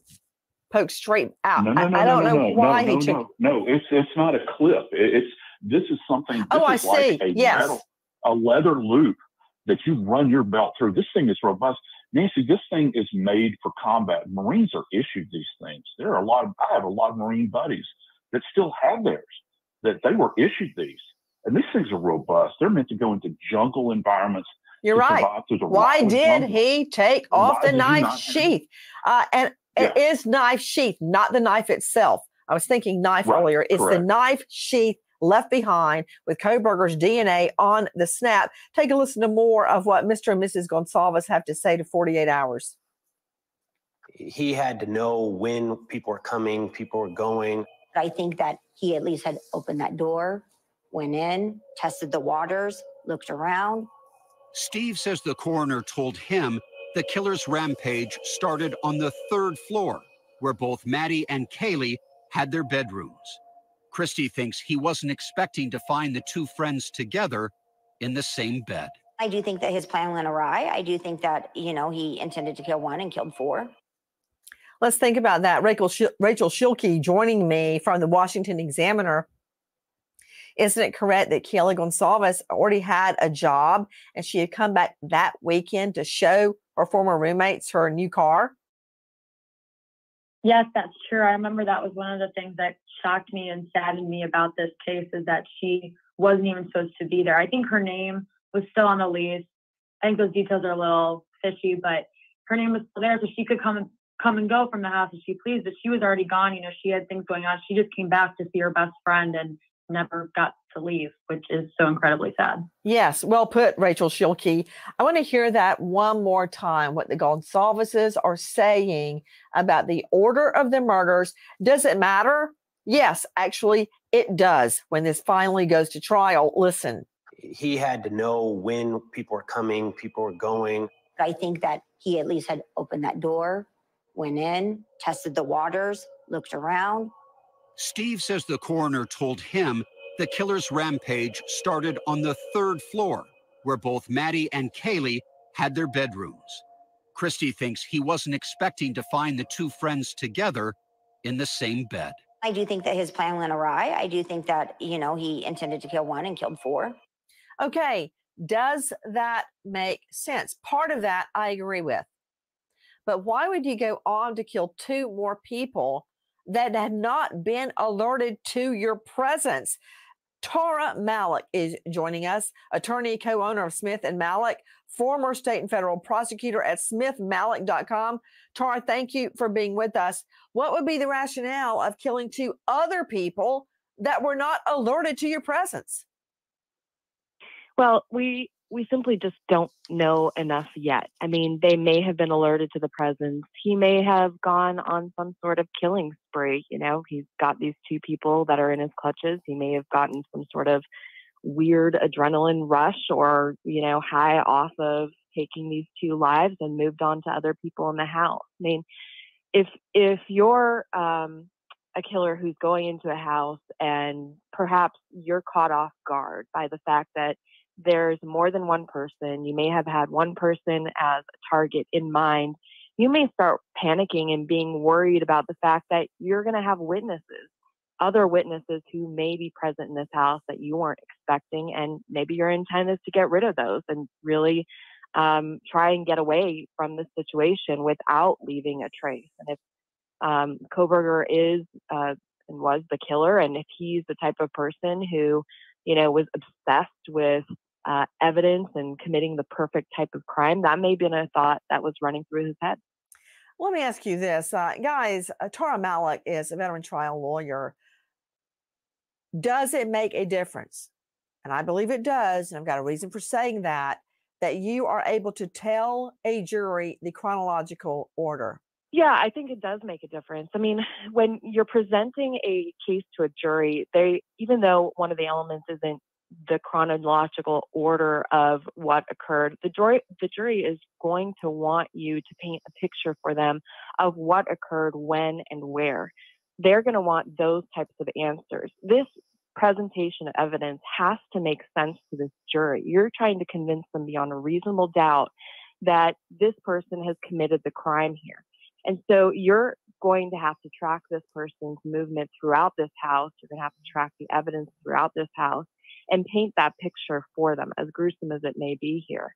poke straight out. No, no, I, no, I no, don't no, know no, why no, he no, took. no, no. It's it's not a clip. It- it's this is something. This Oh, I is like see. A Yes. metal, a leather loop that you run your belt through. This thing is robust. Nancy, this thing is made for combat. Marines are issued these things. There are a lot of I have a lot of Marine buddies that still have theirs that they were issued these. And these things are robust. They're meant to go into jungle environments. You're right. survive through the Why did jungle. he take off Why the knife sheath? Uh, and it is knife sheath, not the knife itself. I was thinking knife Right, earlier. It's the knife sheath left behind with Kohberger's DNA on the snap. Take a listen to more of what Mr. and Mrs. Goncalves have to say to 48 hours. He had to know when people were coming, people were going. I think that he at least had opened that door, went in, tested the waters, looked around. Steve says the coroner told him the killer's rampage started on the third floor, where both Maddie and Kaylee had their bedrooms. Kristi thinks he wasn't expecting to find the two friends together in the same bed. I do think that his plan went awry. I do think that, you know, he intended to kill one and killed four. Let's think about that. Rachel, Shil- Rachel Schilke joining me from the Washington Examiner. Isn't it correct that Kelly Goncalves already had a job and she had come back that weekend to show her former roommates her new car? Yes, that's true. I remember that was one of the things that shocked me and saddened me about this case is that she wasn't even supposed to be there. I think her name was still on the lease. I think those details are a little fishy, but her name was still there, so she could come and come and go from the house as she pleased. But she was already gone. You know, she had things going on. She just came back to see her best friend and never got to leave, which is so incredibly sad. Yes, well put, Rachel Schilke. I want to hear that one more time what the Goncalveses are saying about the order of the murders. Does it matter? Yes, actually, it does when this finally goes to trial. Listen. He had to know when people were coming, people were going. I think that he at least had opened that door, went in, tested the waters, looked around. Steve says the coroner told him the killer's rampage started on the third floor, where both Maddie and Kaylee had their bedrooms. Kristi thinks he wasn't expecting to find the two friends together in the same bed. I do think that his plan went awry. I do think that, you know, he intended to kill one and killed four. Okay, does that make sense? Part of that I agree with. But why would you go on to kill two more people that had not been alerted to your presence? Tara Malik is joining us, attorney, co owner of Smith and Malik, former state and federal prosecutor at smithmalik.com. Tara, thank you for being with us. What would be the rationale of killing two other people that were not alerted to your presence? Well, we we simply just don't know enough yet. I mean, they may have been alerted to the presence. He may have gone on some sort of killing spree. You know, he's got these two people that are in his clutches. He may have gotten some sort of weird adrenaline rush or, you know, high off of taking these two lives and moved on to other people in the house. I mean, if if you're um, a killer who's going into a house and perhaps you're caught off guard by the fact that there's more than one person, you may have had one person as a target in mind, you may start panicking and being worried about the fact that you're going to have witnesses, other witnesses who may be present in this house that you weren't expecting. And maybe your intent is to get rid of those and really um, try and get away from the situation without leaving a trace. And if um, Kohberger is uh, and was the killer, and if he's the type of person who, you know, was obsessed with uh, evidence and committing the perfect type of crime, that may have been a thought that was running through his head. Let me ask you this, uh, guys. Uh, Tara Malik is a veteran trial lawyer. does it make a difference? And I believe it does. And I've got a reason for saying that, that you are able to tell a jury the chronological order. Yeah, I think it does make a difference. I mean, when you're presenting a case to a jury, they even though one of the elements isn't the chronological order of what occurred, the jury the jury is going to want you to paint a picture for them of what occurred when and where. They're going to want those types of answers. This presentation of evidence has to make sense to this jury. You're trying to convince them beyond a reasonable doubt that this person has committed the crime here. And so you're going to have to track this person's movement throughout this house. You're going to have to track the evidence throughout this house and paint that picture for them, as gruesome as it may be here.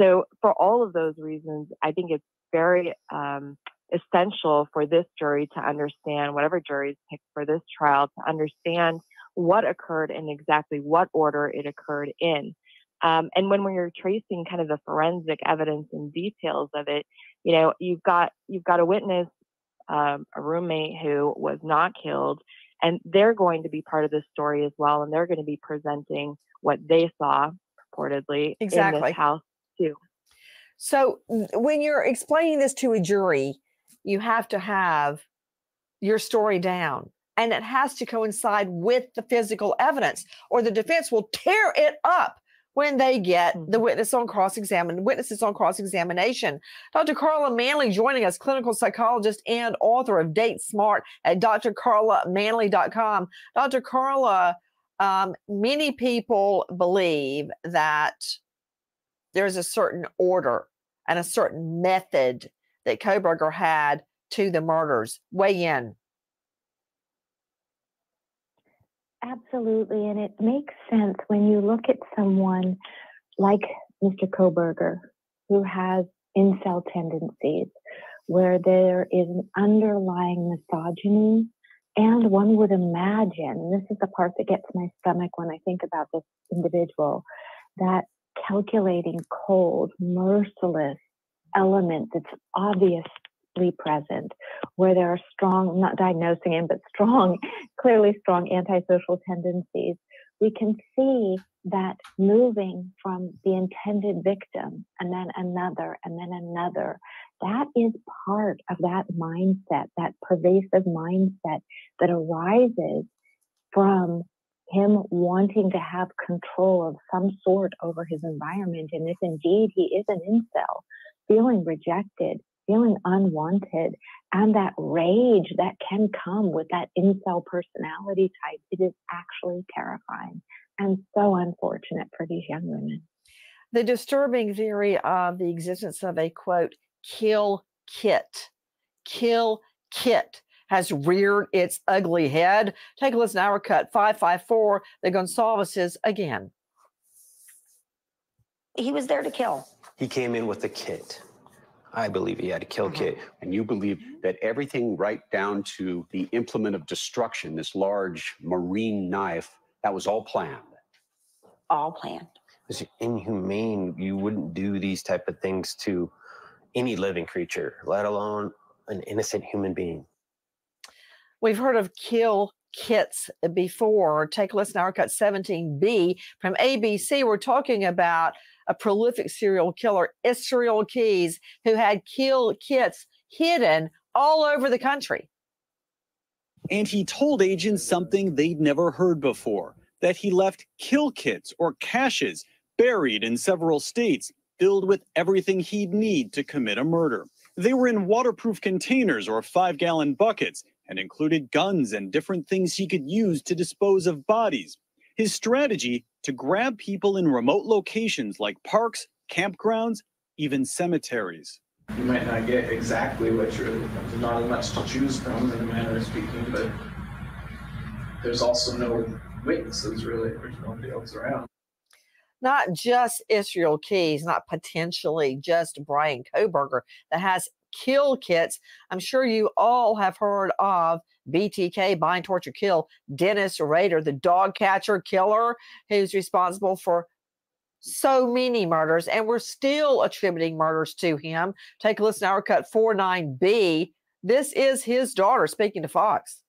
So, for all of those reasons, I think it's very um, essential for this jury to understand, whatever jury is picked for this trial, to understand what occurred and exactly what order it occurred in. Um, and when we're tracing kind of the forensic evidence and details of it, you know, you've got you've got a witness, um, a roommate who was not killed, and they're going to be part of this story as well, and they're going to be presenting what they saw purportedly exactly. in this house too. So when you're explaining this to a jury, you have to have your story down and it has to coincide with the physical evidence or the defense will tear it up when they get the Mm-hmm. witness on cross examine witnesses on cross examination. Dr. Carla Manley joining us, clinical psychologist and author of Date Smart at drcarlamanley.com. Dr. Carla, um, many people believe that there's a certain order and a certain method that Kohberger had to the murders. Weigh in. Absolutely. And it makes sense when you look at someone like Mr. Kohberger, who has incel tendencies, where there is an underlying misogyny. And one would imagine, this is the part that gets my stomach when I think about this individual, that calculating, cold, merciless element that's obviously present, where there are strong, not diagnosing him, but strong, clearly strong antisocial tendencies, we can see that moving from the intended victim and then another and then another, that is part of that mindset, that pervasive mindset that arises from him wanting to have control of some sort over his environment. And if indeed he is an incel, feeling rejected, feeling unwanted, and that rage that can come with that incel personality type, it is actually terrifying and so unfortunate for these young women. The disturbing theory of the existence of a quote, kill kit, kill kit has reared its ugly head. Take a listen to our cut 554, the Goncalveses again. He was there to kill. He came in with a kit. I believe he had a kill uh-huh. kit. And you believe that everything right down to the implement of destruction, this large marine knife, that was all planned. All planned. It's inhumane. You wouldn't do these type of things to any living creature, let alone an innocent human being. We've heard of kill kits before. Take a listen to our cut 17B from ABC. We're talking about a prolific serial killer, Israel Keys, who had kill kits hidden all over the country. And he told agents something they'd never heard before that he left kill kits or caches buried in several states, filled with everything he'd need to commit a murder. They were in waterproof containers or five gallon buckets and included guns and different things he could use to dispose of bodies. His strategy to grab people in remote locations like parks, campgrounds, even cemeteries. You might not get exactly what you're looking for. There's not as much to choose from in a manner of speaking, but there's also no witnesses really. There's nobody else around. Not just Israel Keys, not potentially just Bryan Kohberger that has kill kits. I'm sure you all have heard of BTK, Bind, Torture, Kill, Dennis Rader, the dog catcher killer who's responsible for so many murders, and we're still attributing murders to him. Take a listen to our cut 49B. This is his daughter speaking to Fox.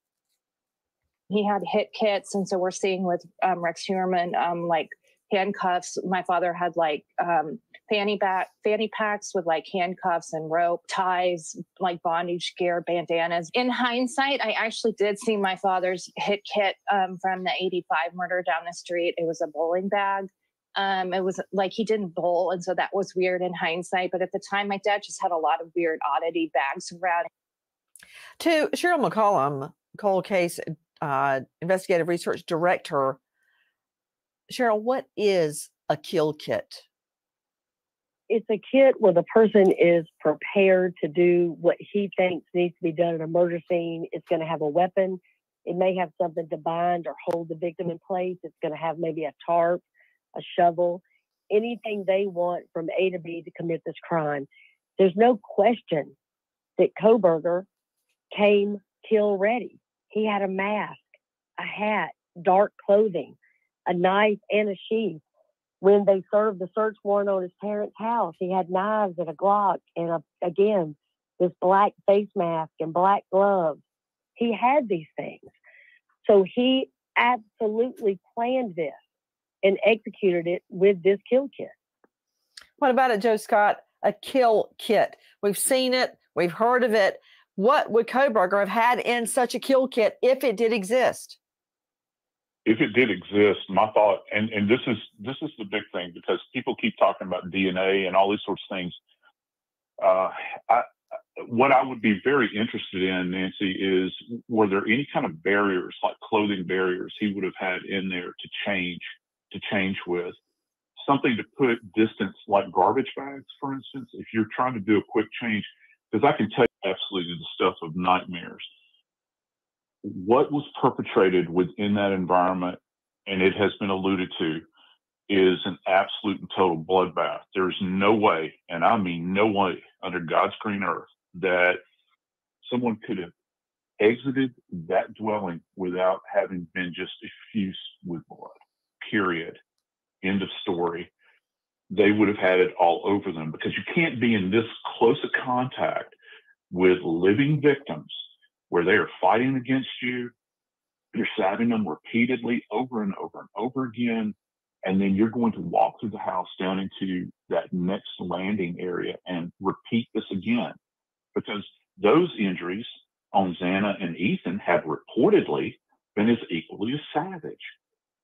He had hit kits, and so we're seeing with um, Rex Heuermann, um, like handcuffs. My father had like um, fanny back fanny packs with like handcuffs and rope ties, like bondage gear, bandanas. In hindsight, I actually did see my father's hit kit um, from the '85 murder down the street. It was a bowling bag. Um, it was like he didn't bowl, and so that was weird in hindsight. But at the time, my dad just had a lot of weird oddity bags around. To Cheryl McCollum, cold case uh, investigative research director. Cheryl, what is a kill kit? It's a kit where the person is prepared to do what he thinks needs to be done in a murder scene. It's going to have a weapon. It may have something to bind or hold the victim in place. It's going to have maybe a tarp, a shovel, anything they want from A to B to commit this crime. There's no question that Kohberger came kill ready. He had a mask, a hat, dark clothing, a knife, and a sheath. When they served the search warrant on his parents' house, he had knives and a Glock and a, again this black face mask and black gloves. He had these things. So he absolutely planned this and executed it with this kill kit. What about it, Joe Scott? A kill kit. We've seen it, we've heard of it what would Kohberger have had in such a kill kit if it did exist? If it did exist, my thought, and, and this is this is the big thing because people keep talking about DNA and all these sorts of things. Uh, I, what I would be very interested in, Nancy, is were there any kind of barriers, like clothing barriers, he would have had in there to change to change with? Something to put distance, like garbage bags, for instance. If you're trying to do a quick change, because I can tell you absolutely the stuff of nightmares. What was perpetrated within that environment, and it has been alluded to, is an absolute and total bloodbath. There is no way, and I mean no way, under God's green earth, that someone could have exited that dwelling without having been just effused with blood. Period. End of story they would have had it all over them because you can't be in this close a contact with living victims where they are fighting against you. You're stabbing them repeatedly over and over and over again. And then you're going to walk through the house down into that next landing area and repeat this again because those injuries on Xana and Ethan have reportedly been as equally as savage.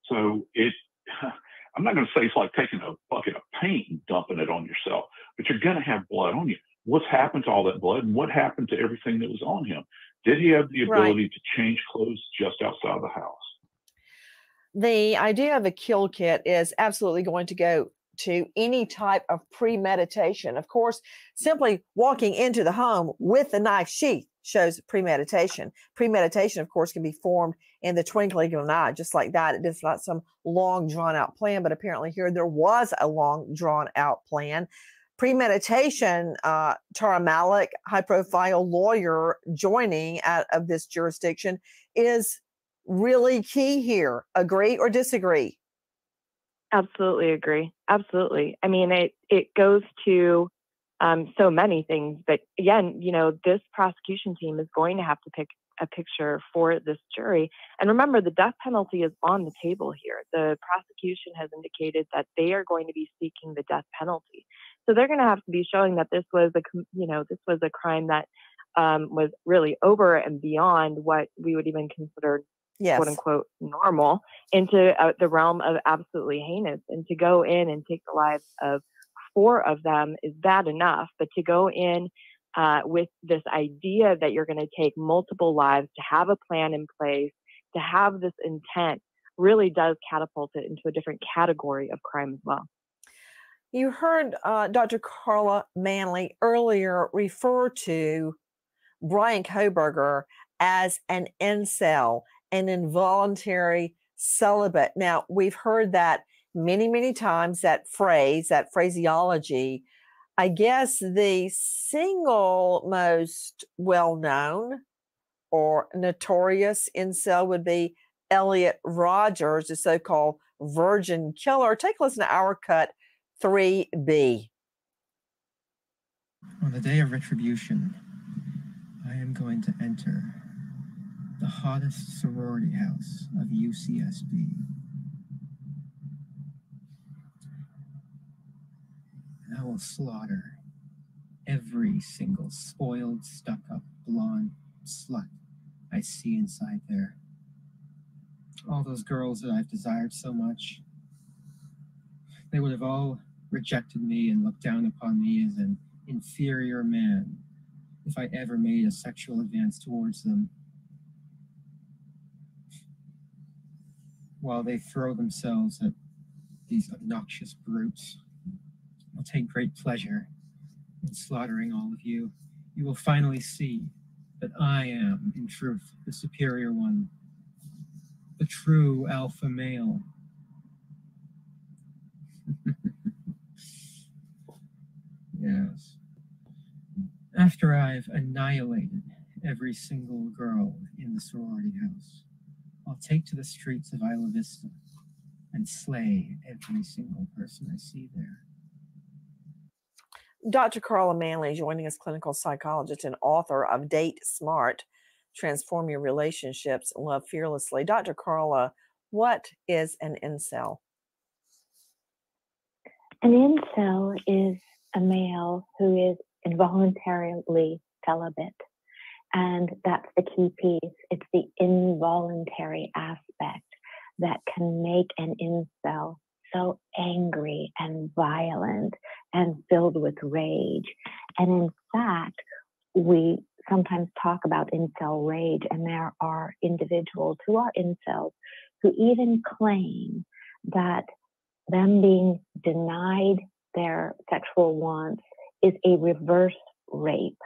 So it, I'm not going to say it's like taking a bucket of paint and dumping it on yourself, but you're going to have blood on you. What's happened to all that blood and what happened to everything that was on him? Did he have the ability right. to change clothes just outside the house? The idea of a kill kit is absolutely going to go to any type of premeditation. Of course, simply walking into the home with a knife sheath shows premeditation. Premeditation, of course, can be formed in the twinkling of an eye, just like that. It is not some long drawn out plan, but apparently here there was a long drawn out plan. Premeditation, uh, Tara Malik, high profile lawyer joining out of this jurisdiction, is really key here. Agree or disagree? Absolutely agree. Absolutely. I mean, it it goes to um, so many things. But again, you know, this prosecution team is going to have to pick a picture for this jury. And remember, the death penalty is on the table here. The prosecution has indicated that they are going to be seeking the death penalty. So they're going to have to be showing that this was a, you know, this was a crime that um, was really over and beyond what we would even consider yes. quote unquote normal into uh, the realm of absolutely heinous and to go in and take the lives of four of them is bad enough, but to go in uh, with this idea that you're going to take multiple lives, to have a plan in place, to have this intent really does catapult it into a different category of crime as well. You heard uh, Dr. Carla Manley earlier refer to Bryan Kohberger as an incel, an involuntary celibate. Now, we've heard that many, many times that phrase, that phraseology. I guess the single most well known or notorious incel would be Elliot Rogers, the so called virgin killer. Take a listen to our cut 3B. On the day of retribution, I am going to enter the hottest sorority house of UCSB. I will slaughter every single spoiled, stuck up, blonde slut I see inside there. All those girls that I've desired so much, they would have all rejected me and looked down upon me as an inferior man if I ever made a sexual advance towards them. While they throw themselves at these obnoxious brutes, I'll take great pleasure in slaughtering all of you. You will finally see that I am, in truth, the superior one, the true alpha male. Yes. After I've annihilated every single girl in the sorority house, I'll take to the streets of Isla Vista and slay every single person I see there. Dr. Carla Manley joining us, clinical psychologist and author of Date Smart Transform Your Relationships, Love Fearlessly. Dr. Carla, what is an incel? An incel is a male who is involuntarily celibate. And that's the key piece. It's the involuntary aspect that can make an incel so angry and violent and filled with rage. And in fact, we sometimes talk about incel rage, and there are individuals who are incels who even claim that them being denied their sexual wants is a reverse rape.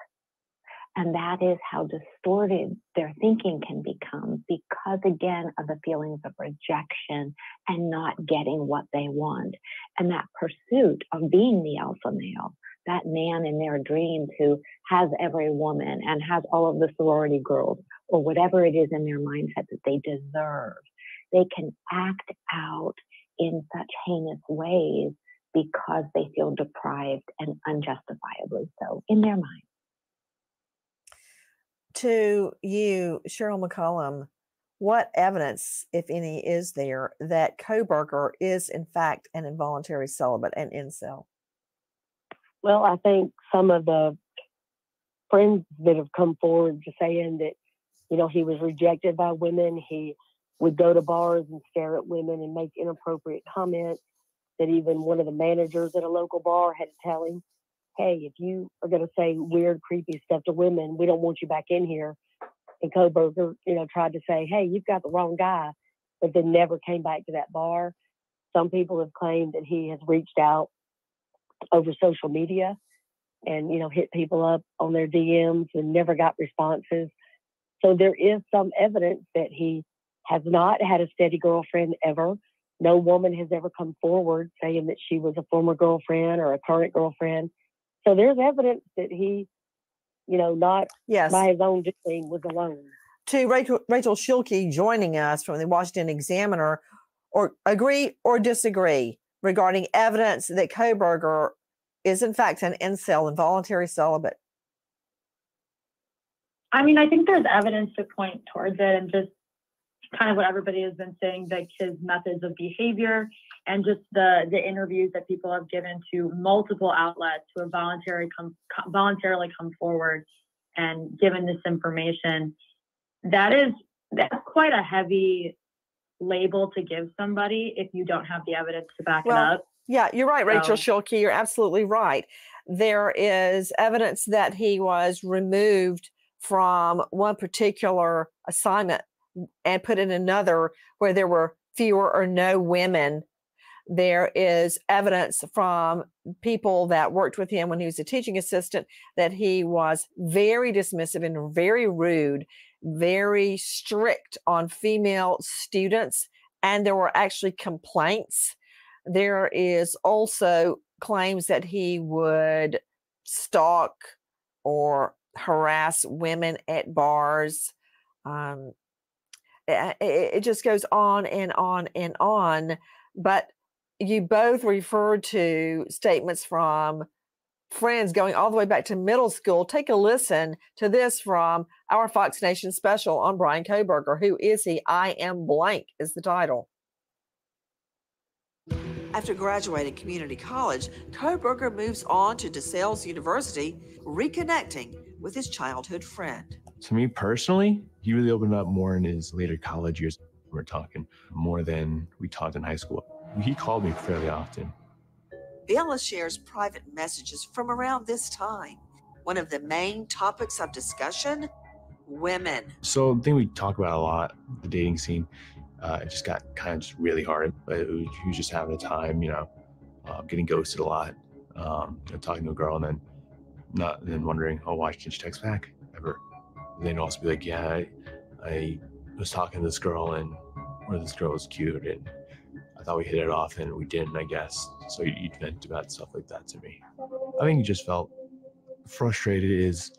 And that is how distorted their thinking can become because, again, of the feelings of rejection and not getting what they want. And that pursuit of being the alpha male, that man in their dreams who has every woman and has all of the sorority girls or whatever it is in their mindset that they deserve, they can act out in such heinous ways because they feel deprived and unjustifiably so in their mind to you, Cheryl McCollum, what evidence, if any, is there that Kohberger is in fact an involuntary celibate and incel? Well, I think some of the friends that have come forward to saying that, you know, he was rejected by women. He would go to bars and stare at women and make inappropriate comments. That even one of the managers at a local bar had to tell him, hey, if you are going to say weird, creepy stuff to women, we don't want you back in here. And Kohberger, you know, tried to say, hey, you've got the wrong guy, but then never came back to that bar. Some people have claimed that he has reached out over social media and, you know, hit people up on their DMs and never got responses. So there is some evidence that he has not had a steady girlfriend ever. No woman has ever come forward saying that she was a former girlfriend or a current girlfriend. So there's evidence that he, you know, not yes. by his own doing was alone. To Rachel, Rachel Schilke joining us from the Washington Examiner, or agree or disagree regarding evidence that Kohberger is in fact an incel, involuntary celibate? I mean, I think there's evidence to point towards it, and just kind of what everybody has been saying, like his methods of behavior and just the the interviews that people have given to multiple outlets who have voluntarily come voluntarily come forward and given this information. That is that's quite a heavy label to give somebody if you don't have the evidence to back well, it up. Yeah, you're right, Rachel so, Schilke. You're absolutely right. There is evidence that he was removed from one particular assignment and put in another where there were fewer or no women. There is evidence from people that worked with him when he was a teaching assistant that he was very dismissive and very rude, very strict on female students. And there were actually complaints. There is also claims that he would stalk or harass women at bars. Um, Eh, it, it just goes on and on and on. But you both referred to statements from friends going all the way back to middle school. Take a listen to this from our Fox Nation special on Bryan Kohberger. Who is he? I am blank is the title. After graduating community college, Kohberger moves on to DeSales University, reconnecting with his childhood friend. To me personally, he really opened up more in his later college years. We're talking more than we talked in high school. He called me fairly often. Bella shares private messages from around this time. One of the main topics of discussion women. So, the thing we talk about a lot, the dating scene, uh, it just got kind of just really hard. But was, he was just having a time, you know, uh, getting ghosted a lot, um, you know, talking to a girl and then not then wondering, oh, why can't she text back ever? And then also be like, yeah, I, I was talking to this girl and or this girl was cute and I thought we hit it off and we didn't, I guess. So you'd vent about stuff like that to me. I think you just felt frustrated is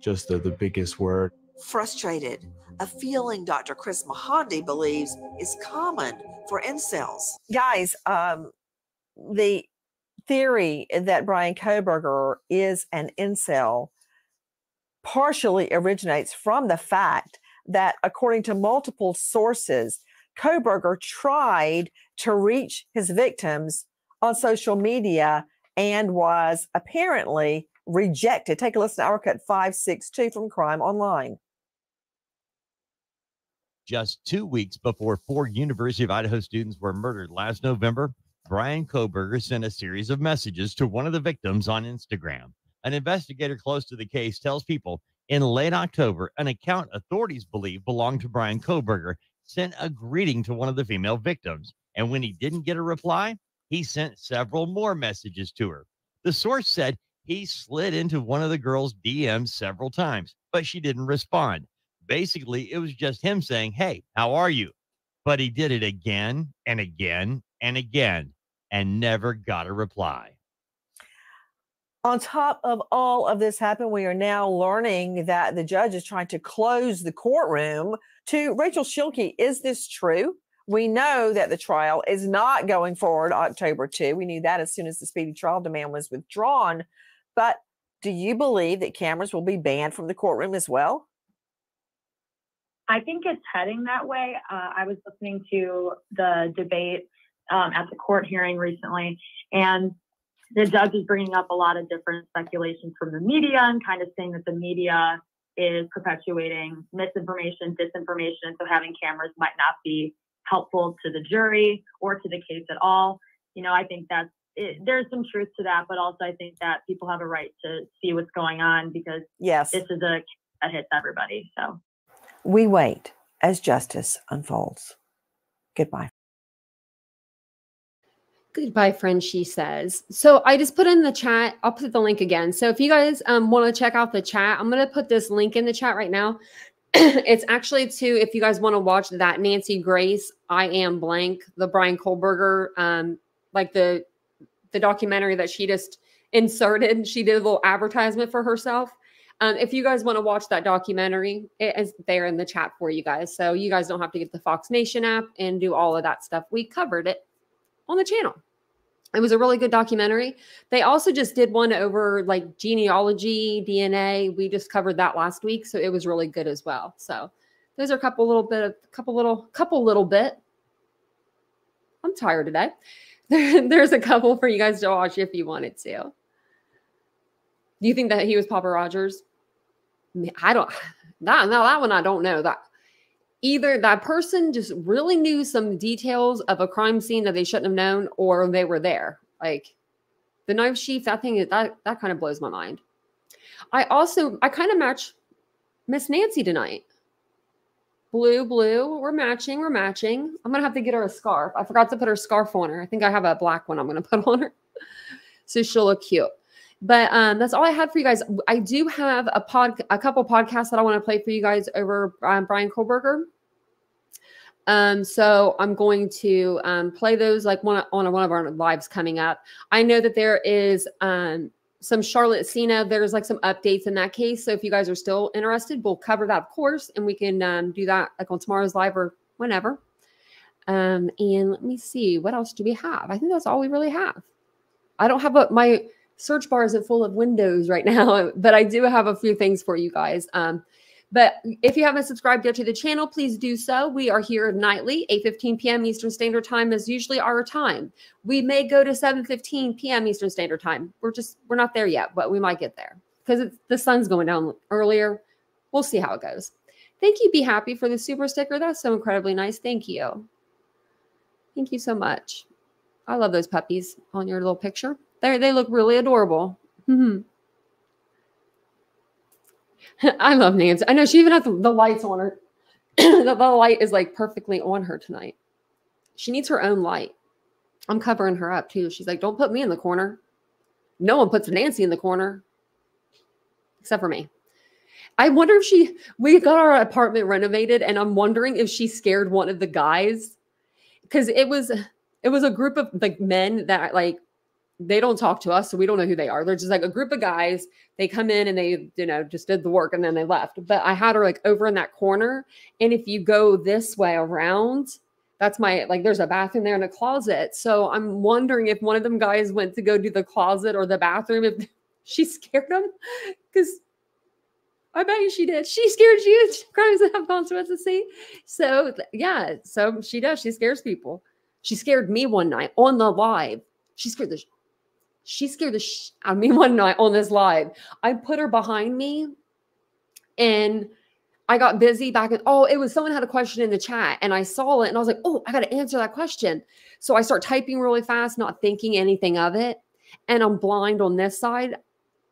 just the, the biggest word. Frustrated, a feeling Dr. Kris Mohandie believes is common for incels. Guys, um, the theory that Bryan Kohberger is an incel partially originates from the fact that, according to multiple sources, Kohberger tried to reach his victims on social media and was apparently rejected. Take a listen to our cut 562 from CrimeOnline. Just two weeks before four University of Idaho students were murdered last November, Bryan Kohberger sent a series of messages to one of the victims on Instagram. An investigator close to the case tells people in late October, an account authorities believe belonged to Bryan Kohberger sent a greeting to one of the female victims. And when he didn't get a reply, he sent several more messages to her. The source said he slid into one of the girl's DMs several times, but she didn't respond. Basically, it was just him saying, Hey, how are you? But he did it again and again and again and never got a reply. On top of all of this happen, we are now learning that the judge is trying to close the courtroom to Rachel Schilke. Is this true? We know that the trial is not going forward October 2. We knew that as soon as the speedy trial demand was withdrawn. But do you believe that cameras will be banned from the courtroom as well? I think it's heading that way. Uh, I was listening to the debate um, at the court hearing recently, and the judge is bringing up a lot of different speculations from the media and kind of saying that the media is perpetuating misinformation, disinformation, so having cameras might not be helpful to the jury or to the case at all. You know, I think that's it, there's some truth to that, but also I think that people have a right to see what's going on because yes, this is a that hits everybody. So we wait as justice unfolds. Goodbye. Goodbye, friend, she says. So I just put in the chat. I'll put the link again. So if you guys um, want to check out the chat, I'm going to put this link in the chat right now. it's actually to, if you guys want to watch that Nancy Grace, I am blank, the Bryan Kohberger, um, like the the documentary that she just inserted. She did a little advertisement for herself. Um, if you guys want to watch that documentary, it is there in the chat for you guys. So you guys don't have to get the Fox Nation app and do all of that stuff. We covered it on the channel. It was a really good documentary. They also just did one over like genealogy, DNA. We just covered that last week, so it was really good as well. So those are a couple little bit of a couple little couple little bit. I'm tired today. There's a couple for you guys to watch if you wanted to. Do you think that he was Papa Rogers? I don't. That no, that one I don't know. That either that person just really knew some details of a crime scene that they shouldn't have known, or they were there. Like the knife sheath, that thing that that kind of blows my mind. I also I kind of match Miss Nancy tonight. Blue, blue, we're matching, we're matching. I'm gonna have to get her a scarf. I forgot to put her scarf on her. I think I have a black one I'm gonna put on her. so she'll look cute. But um, that's all I had for you guys. I do have a pod, a couple podcasts that I want to play for you guys over um, Bryan Kohberger. Um, so I'm going to um, play those like one on one of our lives coming up. I know that there is um, some Charlotte Sena. There's like some updates in that case. So if you guys are still interested, we'll cover that, of course, and we can um, do that like on tomorrow's live or whenever. Um, and let me see what else do we have. I think that's all we really have. I don't have a my search bar isn't full of windows right now, but I do have a few things for you guys. Um, but if you haven't subscribed yet to the channel, please do so. We are here nightly, 8.15 p.m. Eastern Standard Time is usually our time. We may go to 7.15 p.m. Eastern Standard Time. We're just, we're not there yet, but we might get there because the sun's going down earlier. We'll see how it goes. Thank you, Be Happy, for the super sticker. That's so incredibly nice. Thank you. Thank you so much. I love those puppies on your little picture. They they look really adorable. Mm-hmm. I love Nancy. I know she even has the, the lights on her. the, the light is like perfectly on her tonight. She needs her own light. I'm covering her up too. She's like, don't put me in the corner. No one puts Nancy in the corner except for me. I wonder if she, we got our apartment renovated and I'm wondering if she scared one of the guys because it was, it was a group of like men that like they don't talk to us, so we don't know who they are. They're just like a group of guys. They come in and they, you know, just did the work and then they left. But I had her like over in that corner. And if you go this way around, that's my like there's a bathroom there and a closet. So I'm wondering if one of them guys went to go do the closet or the bathroom, if she scared them. Because I bet you she did. She scared you. Crimes that have consequences. See? So yeah, so she does. She scares people. She scared me one night on the live. She scared the she scared the sh- out of me one night on this live. I put her behind me and I got busy back and oh, it was someone had a question in the chat and I saw it and I was like, oh, I got to answer that question. So I start typing really fast, not thinking anything of it. And I'm blind on this side.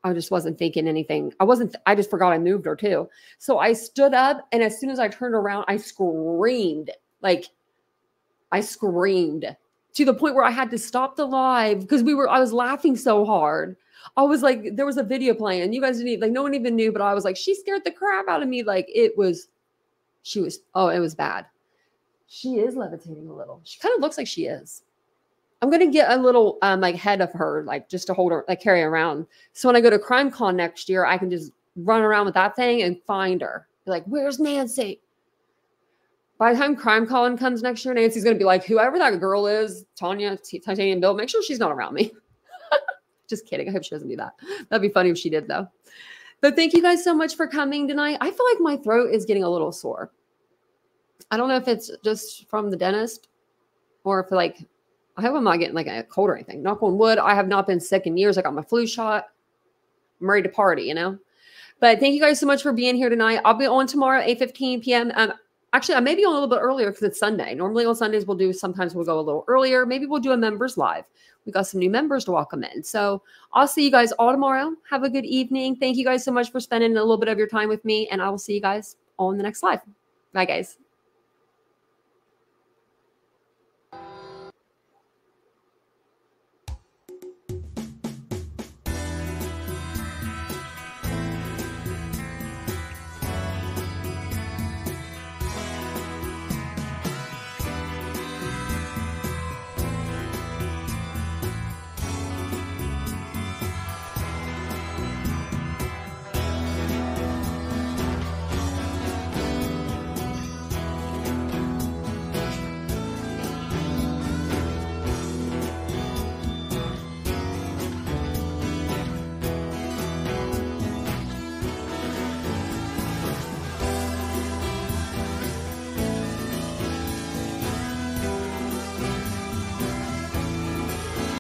I just wasn't thinking anything. I wasn't, I just forgot I moved her too. So I stood up and as soon as I turned around, I screamed. Like I screamed to the point where I had to stop the live because we were, I was laughing so hard. I was like, there was a video playing. You guys didn't like, no one even knew, but I was like, she scared the crap out of me. Like it was, she was, oh, it was bad. She is levitating a little. She kind of looks like she is. I'm gonna get a little um like head of her, like just to hold her, like carry around. So when I go to CrimeCon next year, I can just run around with that thing and find her. Be like, where's Nancy? By the time CrimeCon comes next year, Nancy's going to be like, whoever that girl is, Tanya, Titanium Bill, make sure she's not around me. Just kidding. I hope she doesn't do that. That'd be funny if she did, though. But thank you guys so much for coming tonight. I feel like my throat is getting a little sore. I don't know if it's just from the dentist or if like, I hope I'm not getting like a cold or anything. Knock on wood. I have not been sick in years. I got my flu shot. I'm ready to party, you know? But thank you guys so much for being here tonight. I'll be on tomorrow, 8 15 p.m. Um, Actually, I may be on a little bit earlier because it's Sunday. Normally on Sundays we'll do sometimes we'll go a little earlier. Maybe we'll do a members live. We got some new members to welcome in. So I'll see you guys all tomorrow. Have a good evening. Thank you guys so much for spending a little bit of your time with me, and I will see you guys on the next live. Bye, guys.